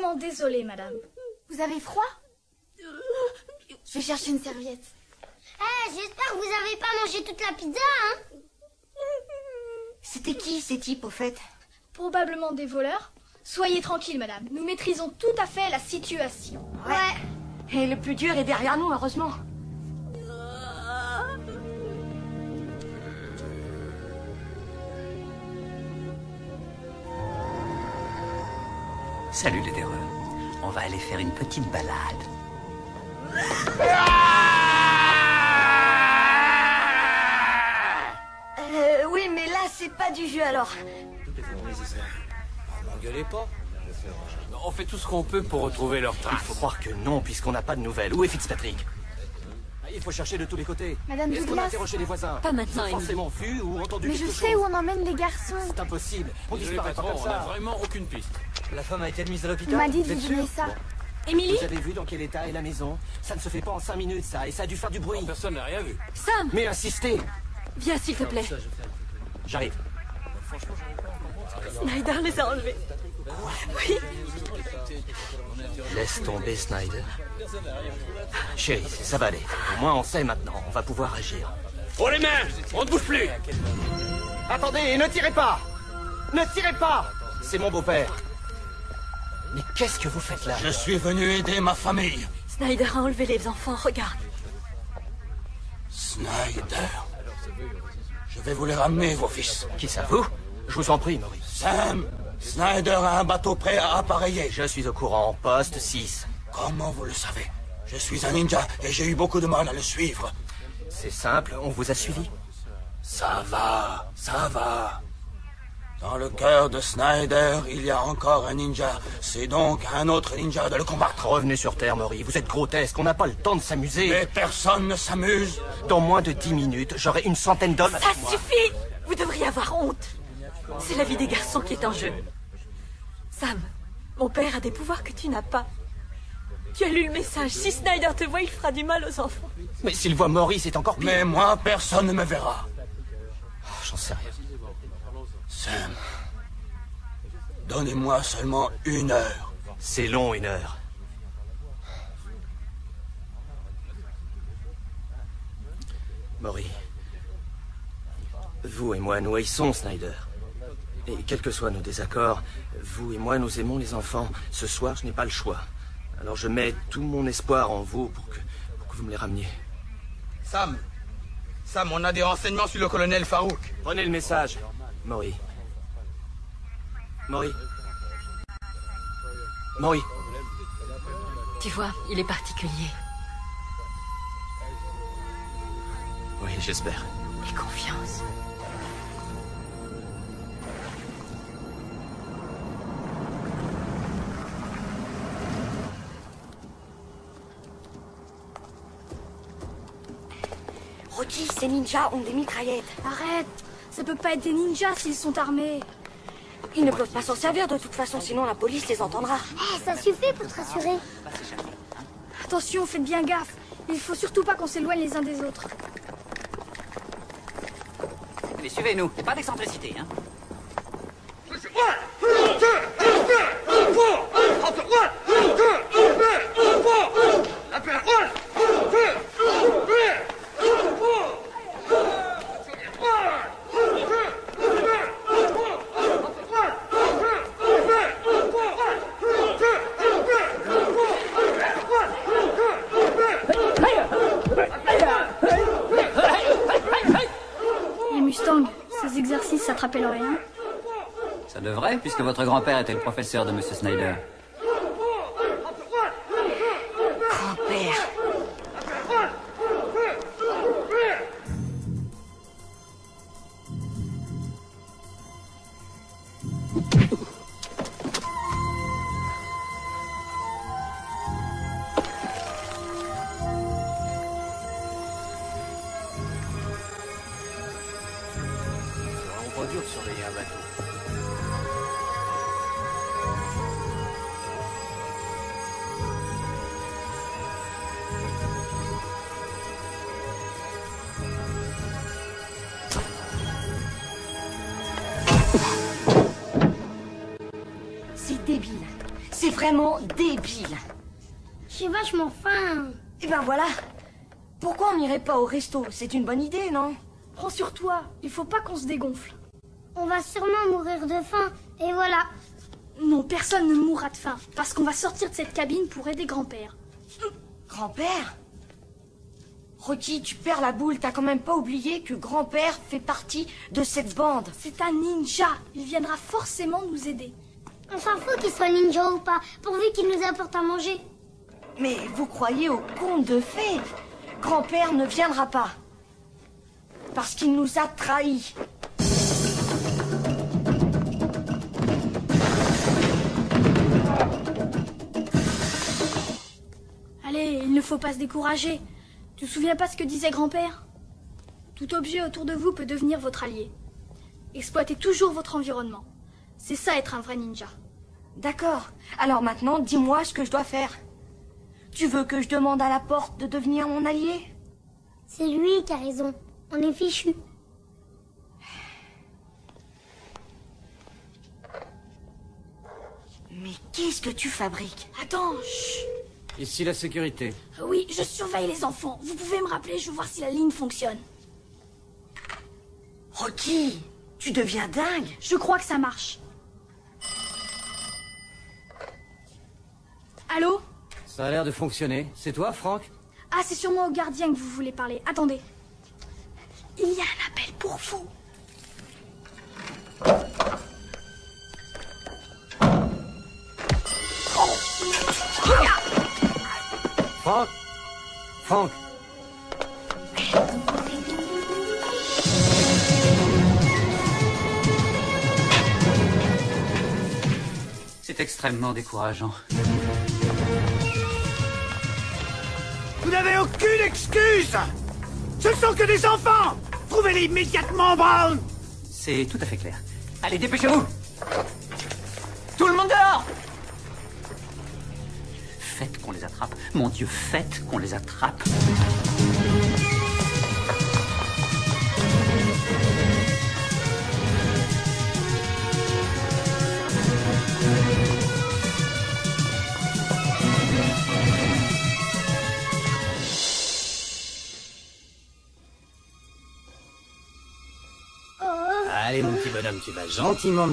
Vraiment désolés, madame. Vous avez froid? Je vais chercher une serviette. Eh, j'espère que vous avez pas mangé toute la pizza, hein C'était qui ces types au fait? Probablement des voleurs. Soyez tranquille, madame. Nous maîtrisons tout à fait la situation. Ouais. Et le plus dur est derrière nous, heureusement. Salut les terreurs. On va aller faire une petite balade. Euh, oui, mais là, c'est pas du jeu alors. N'engueulez pas. On fait tout ce qu'on peut pour retrouver leur trace. Il faut croire que non, puisqu'on n'a pas de nouvelles. Où est Fitzpatrick? Il faut chercher de tous les côtés. Madame Est-ce qu'on a interrogé les voisins Pas maintenant, Ils ont Émilie. forcément vu ou entendu Mais je sais chose. où on emmène les garçons. C'est impossible. On Désolé, disparaît pas comme on n'a ça. vraiment aucune piste. La femme a été admise à On l'hôpital. m'a dit de Vous donner sûr ça. Bon. Émilie Vous avez vu dans quel état est la maison Ça ne se fait pas en cinq minutes, ça, et ça a dû faire du bruit. Personne n'a rien vu. Sam Mais insistez Viens, s'il te plaît. J'arrive. Snyder les a enlevés. Oui. Laisse tomber, Snyder. Chérie, ça va aller. Au moins, on sait maintenant. On va pouvoir agir. Oh les mains On ne bouge plus Attendez, ne tirez pas Ne tirez pas C'est mon beau-père. Mais qu'est-ce que vous faites là? Je suis venu aider ma famille. Snyder a enlevé les enfants, regarde. Snyder. Je vais vous les ramener, vos fils. Qui ça, vous? Je vous en prie, Maurice. Sam, Snyder a un bateau prêt à appareiller. Je suis au courant. Poste 6. Comment vous le savez? Je suis un ninja et j'ai eu beaucoup de mal à le suivre. C'est simple, on vous a suivi. Ça va, ça va. Dans le cœur de Snyder, il y a encore un ninja. C'est donc à un autre ninja de le combattre. Revenez sur Terre, Maurice. Vous êtes grotesque. On n'a pas le temps de s'amuser. Mais personne ne s'amuse. Dans moins de dix minutes, j'aurai une centaine d'hommes Ça avec moi. suffit Vous devriez avoir honte. C'est la vie des garçons qui est en jeu. Sam, mon père a des pouvoirs que tu n'as pas. Tu as lu le message. Si Snyder te voit, il fera du mal aux enfants. Mais s'il voit Maurice, c'est encore pire. Mais moi, personne ne me verra. Oh, J'en sais rien. Sam, donnez-moi seulement une heure. C'est long, une heure. Maury, vous et moi, nous haïssons Snyder. Et quels que soient nos désaccords, vous et moi, nous aimons les enfants. Ce soir, je n'ai pas le choix. Alors je mets tout mon espoir en vous pour que, pour que vous me les rameniez. Sam Sam, on a des renseignements sur le colonel Farouk. Prenez le message, Maury. Maury. Maury. Tu vois, il est particulier. Oui, j'espère. Et confiance. Ces ninjas ont des mitraillettes. Arrête Ça peut pas être des ninjas s'ils sont armés. Ils ne peuvent pas s'en servir de toute façon, sinon la police les entendra. Eh, ça suffit pour te rassurer. Attention, faites bien gaffe. Il faut surtout pas qu'on s'éloigne les uns des autres. Allez, suivez-nous. Pas d'excentricité, hein. Les Mustangs, ces exercices s'attrapaient l'Orient hein. Ça devrait, puisque votre grand-père était le professeur de M. Snyder. Resto C'est une bonne idée, non? Prends sur toi, il faut pas qu'on se dégonfle. On va sûrement mourir de faim. Et voilà. Non, personne ne mourra de faim, parce qu'on va sortir de cette cabine pour aider grand-père. Grand-père? Rocky, tu perds la boule, t'as quand même pas oublié que grand-père fait partie de cette bande. C'est un ninja, il viendra forcément nous aider. On s'en fout qu'il soit ninja ou pas, pourvu qu'il nous apporte à manger. Mais vous croyez au conte de fées? Grand-père ne viendra pas. Parce qu'il nous a trahis. Allez, il ne faut pas se décourager. Tu te souviens pas ce que disait grand-père? Tout objet autour de vous peut devenir votre allié. Exploitez toujours votre environnement. C'est ça être un vrai ninja. D'accord. Alors maintenant, dis-moi ce que je dois faire. Tu veux que je demande à la porte de devenir mon allié? C'est lui qui a raison. On est fichu. Mais qu'est-ce que tu fabriques? Attends, chut. Ici la sécurité. Oui, je surveille les enfants. Vous pouvez me rappeler, je veux voir si la ligne fonctionne. Rocky, tu deviens dingue. Je crois que ça marche. Allô? Ça a l'air de fonctionner. C'est toi, Franck? Ah, c'est sûrement au gardien que vous voulez parler. Attendez. Il y a un appel pour vous. Franck? Franck? C'est extrêmement décourageant. Vous n'avez aucune excuse Ce sont que des enfants Trouvez-les immédiatement, Brown C'est tout à fait clair. Allez, dépêchez-vous Tout le monde dehors Faites qu'on les attrape. Mon Dieu, faites qu'on les attrape. Tu vas gentiment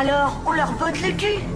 Alors, on leur botte le cul?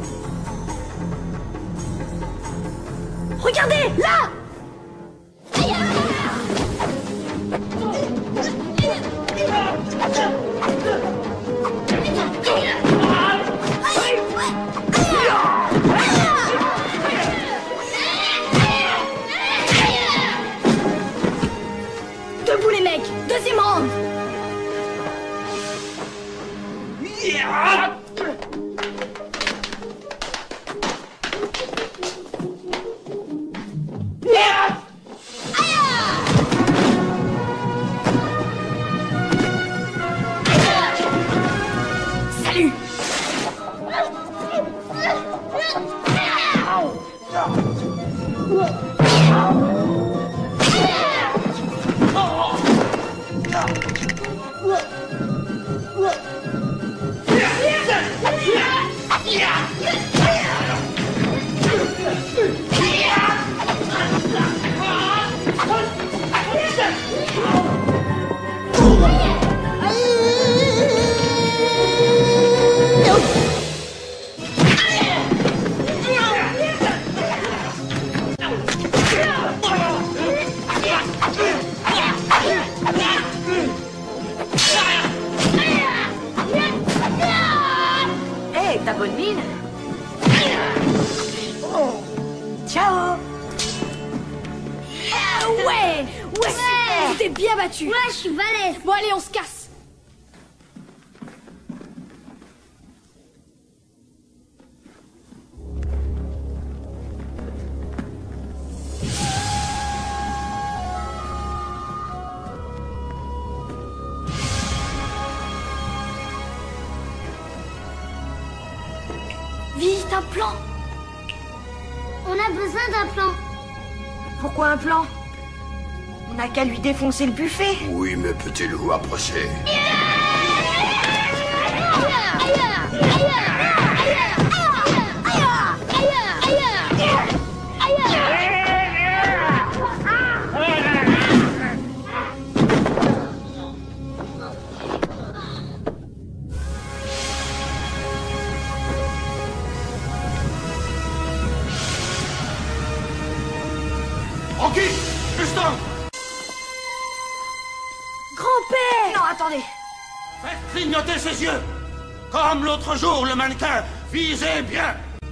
défoncer le buffet. Oui, mais peut-il vous approcher yeah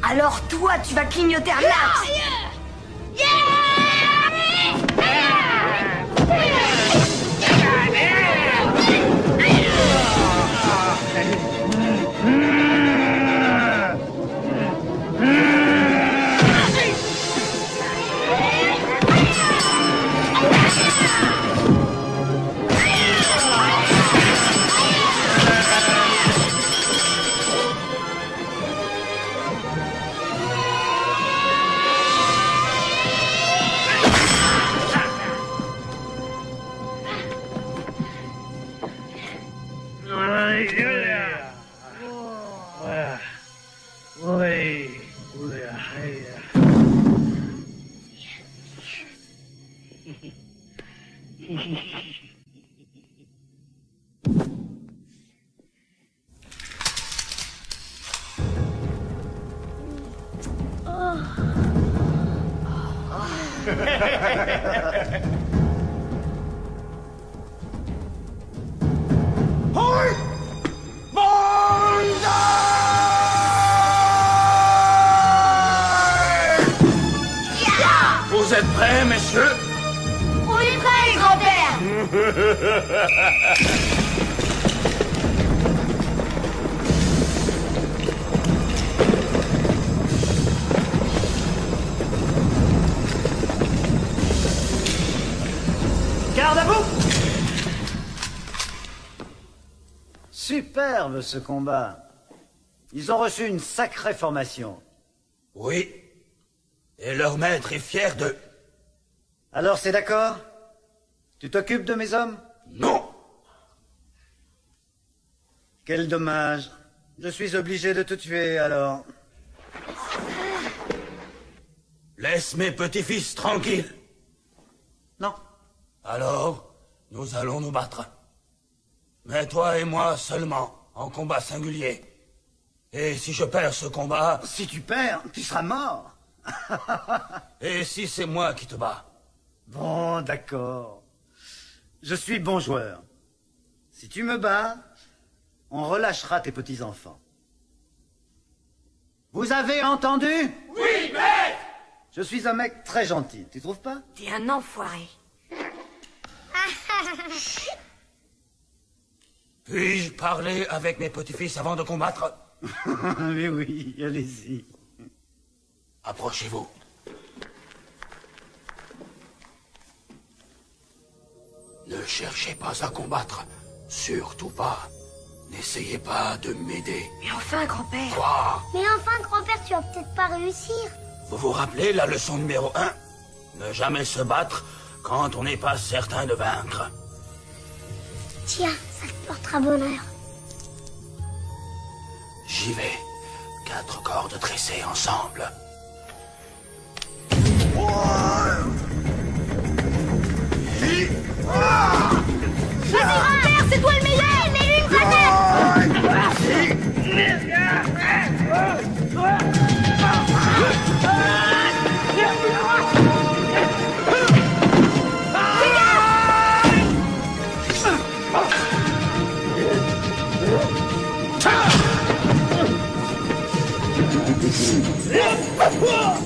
Alors toi, tu vas clignoter un axe Ce combat. Ils ont reçu une sacrée formation. Oui. Et leur maître est fier d'eux. Alors c'est d'accord? Tu t'occupes de mes hommes? Non Quel dommage. Je suis obligé de te tuer alors. Laisse mes petits-fils tranquilles. Non. Alors, nous allons nous battre. Mais toi et moi seulement, en combat singulier. Et si je perds ce combat... Si tu perds, tu seras mort. et si c'est moi qui te bats Bon, d'accord. Je suis bon joueur. Si tu me bats, on relâchera tes petits-enfants. Vous avez entendu? Oui, maître Je suis un mec très gentil, tu trouves pas? T'es un enfoiré. Puis-je parler avec mes petits-fils avant de combattre? Oui, oui, allez-y. Approchez-vous. Ne cherchez pas à combattre. Surtout pas. N'essayez pas de m'aider. Mais enfin, grand-père Quoi? Mais enfin, grand-père, tu vas peut-être pas réussir. Vous vous rappelez la leçon numéro 1 Ne jamais se battre quand on n'est pas certain de vaincre. Tiens, ça te portera bonheur. J'y vais. Quatre cordes tressées ensemble. Vas-y, grand-père, c'est toi le meilleur Prends,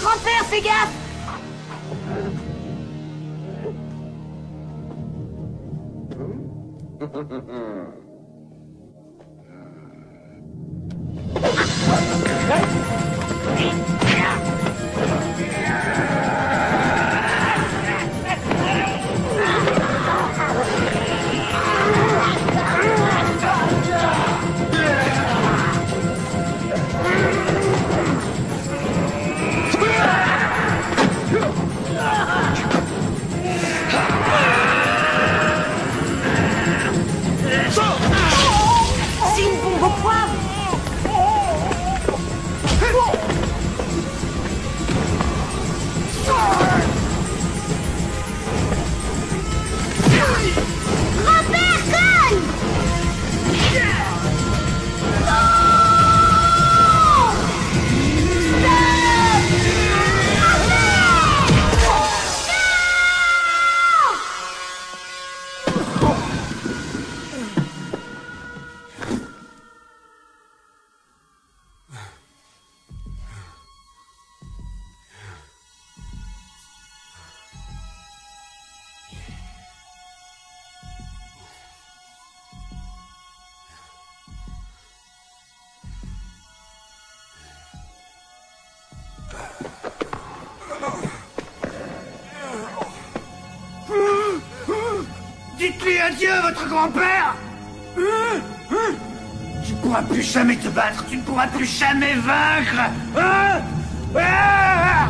grand-père fais gaffe Dites-lui adieu, votre grand-père. Tu ne pourras plus jamais te battre, tu ne pourras plus jamais vaincre. Hein Ah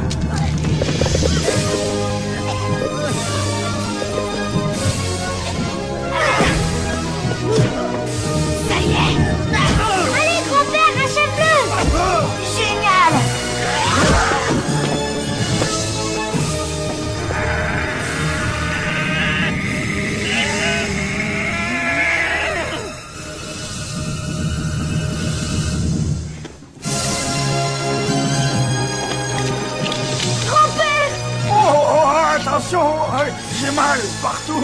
attention euh, J'ai mal partout.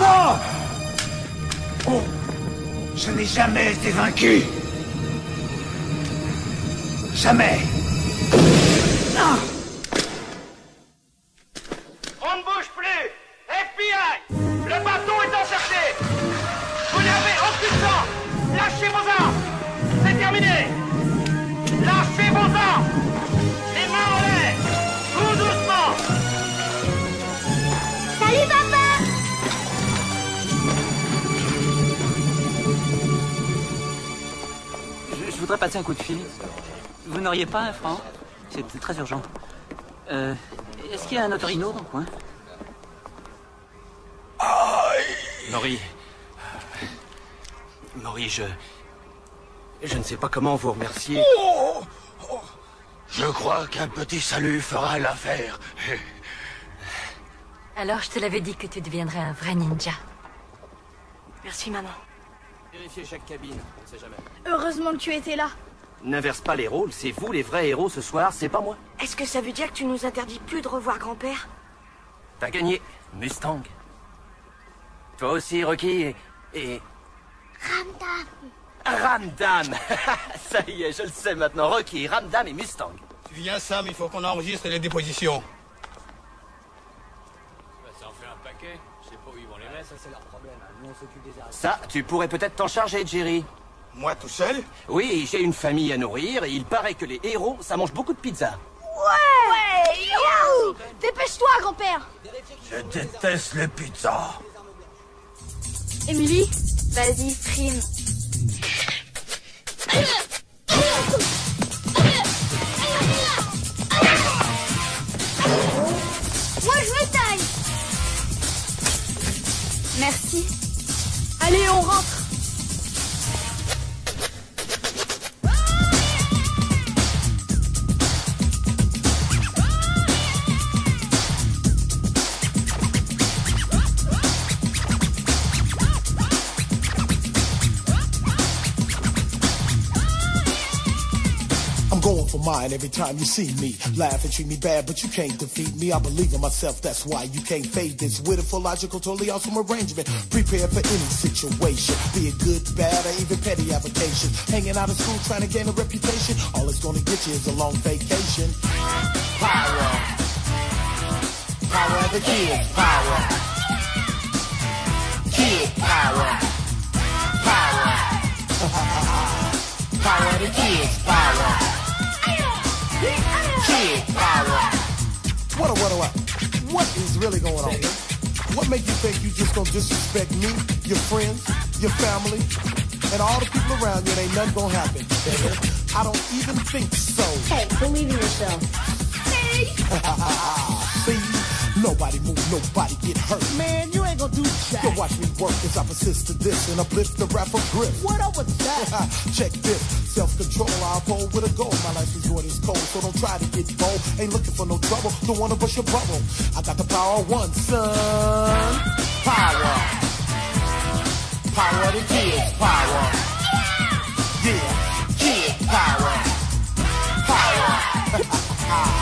Non. Oh. Je n'ai jamais été vaincu. Jamais n'auriez pas un franc C'est très urgent. Euh, Est-ce qu'il y a un autorino dans le coin Maury. Maury, je. Je ne sais pas comment vous remercier. Oh, oh. Je crois qu'un petit salut fera l'affaire. Alors je te l'avais dit que tu deviendrais un vrai ninja. Merci, maman. Vérifiez chaque cabine, on ne sait jamais. Heureusement que tu étais là. N'inverse pas les rôles, c'est vous les vrais héros ce soir, c'est pas moi. Est-ce que ça veut dire que tu nous interdis plus de revoir grand-père? T'as gagné, Mustang. Toi aussi, Rocky, et. et... Ramdam Ça y est, je le sais maintenant. Rocky, Ramdam et Mustang. Tu viens, Sam, il faut qu'on enregistre les dépositions. Ça en fait un paquet. Je sais pas où ils vont les mettre. Ça, c'est leur problème. Nous, on s'occupe des arrêts. Ça, tu pourrais peut-être t'en charger, Jerry. Moi tout seul Oui, j'ai une famille à nourrir et il paraît que les héros, ça mange beaucoup de pizza. Ouais Ouais youhou Dépêche-toi, grand-père Je déteste les pizzas. Émilie Vas-y, prime. Moi, je me taille Merci. Allez, on rentre mine every time you see me. Laugh and treat me bad, but you can't defeat me. I believe in myself, that's why you can't fade this. With a full logical, totally awesome arrangement. Prepare for any situation, be it good, bad, or even petty avocation. Hanging out of school trying to gain a reputation. All it's gonna get you is a long vacation. Power. Power of the kids, power. Kid power. Power. power of the kids, power. Kid power. What, what, what? What is really going on? What make you think you just gonna disrespect me, your friends, your family, and all the people around you? and Ain't nothing gonna happen. I don't even think so. Hey, believe in yourself. See, nobody move, nobody get hurt. Man, you ain't gonna do jack. You watch me work as I persist to this and uplift the rapper grip. What up with that? Check this, self-control. I'll pull with a goal. My life is what is cold, so don't try to get bold. Ain't looking for no trouble. Don't wanna bust your bubble. I got the power of one, son. Power. Power the kids. Power. Yeah, kid power. Power. power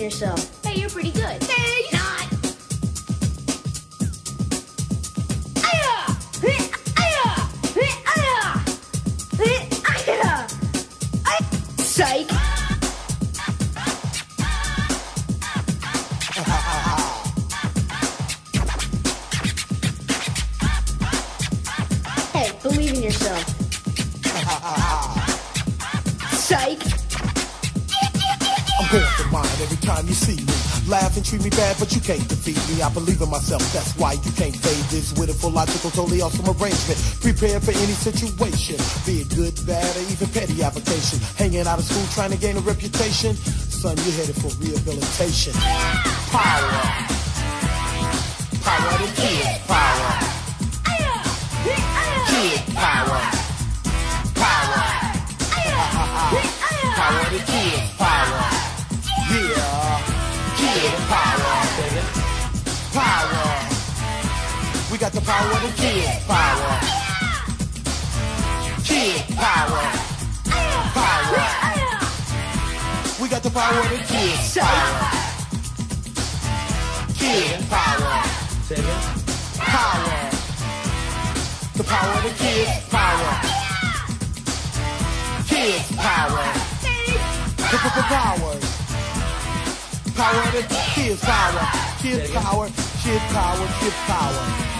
yourself. Hey, you're pretty good. Hey, you're not. Hey, believe in yourself. Time you see me. Laugh and treat me bad, but you can't defeat me. I believe in myself, that's why you can't fade this with a full logical, totally awesome arrangement. Prepare for any situation, be it good, bad, or even petty avocation. Hanging out of school trying to gain a reputation, son, you're headed for rehabilitation. Power, power to kids, power. Got the power to kids, power. Kid power, power. We got the power to kids, power. Kid power, power. The power of the kids, power. Kids, power. The power. Power of the kids, power. Kids, power. Kids, power. Kids, power.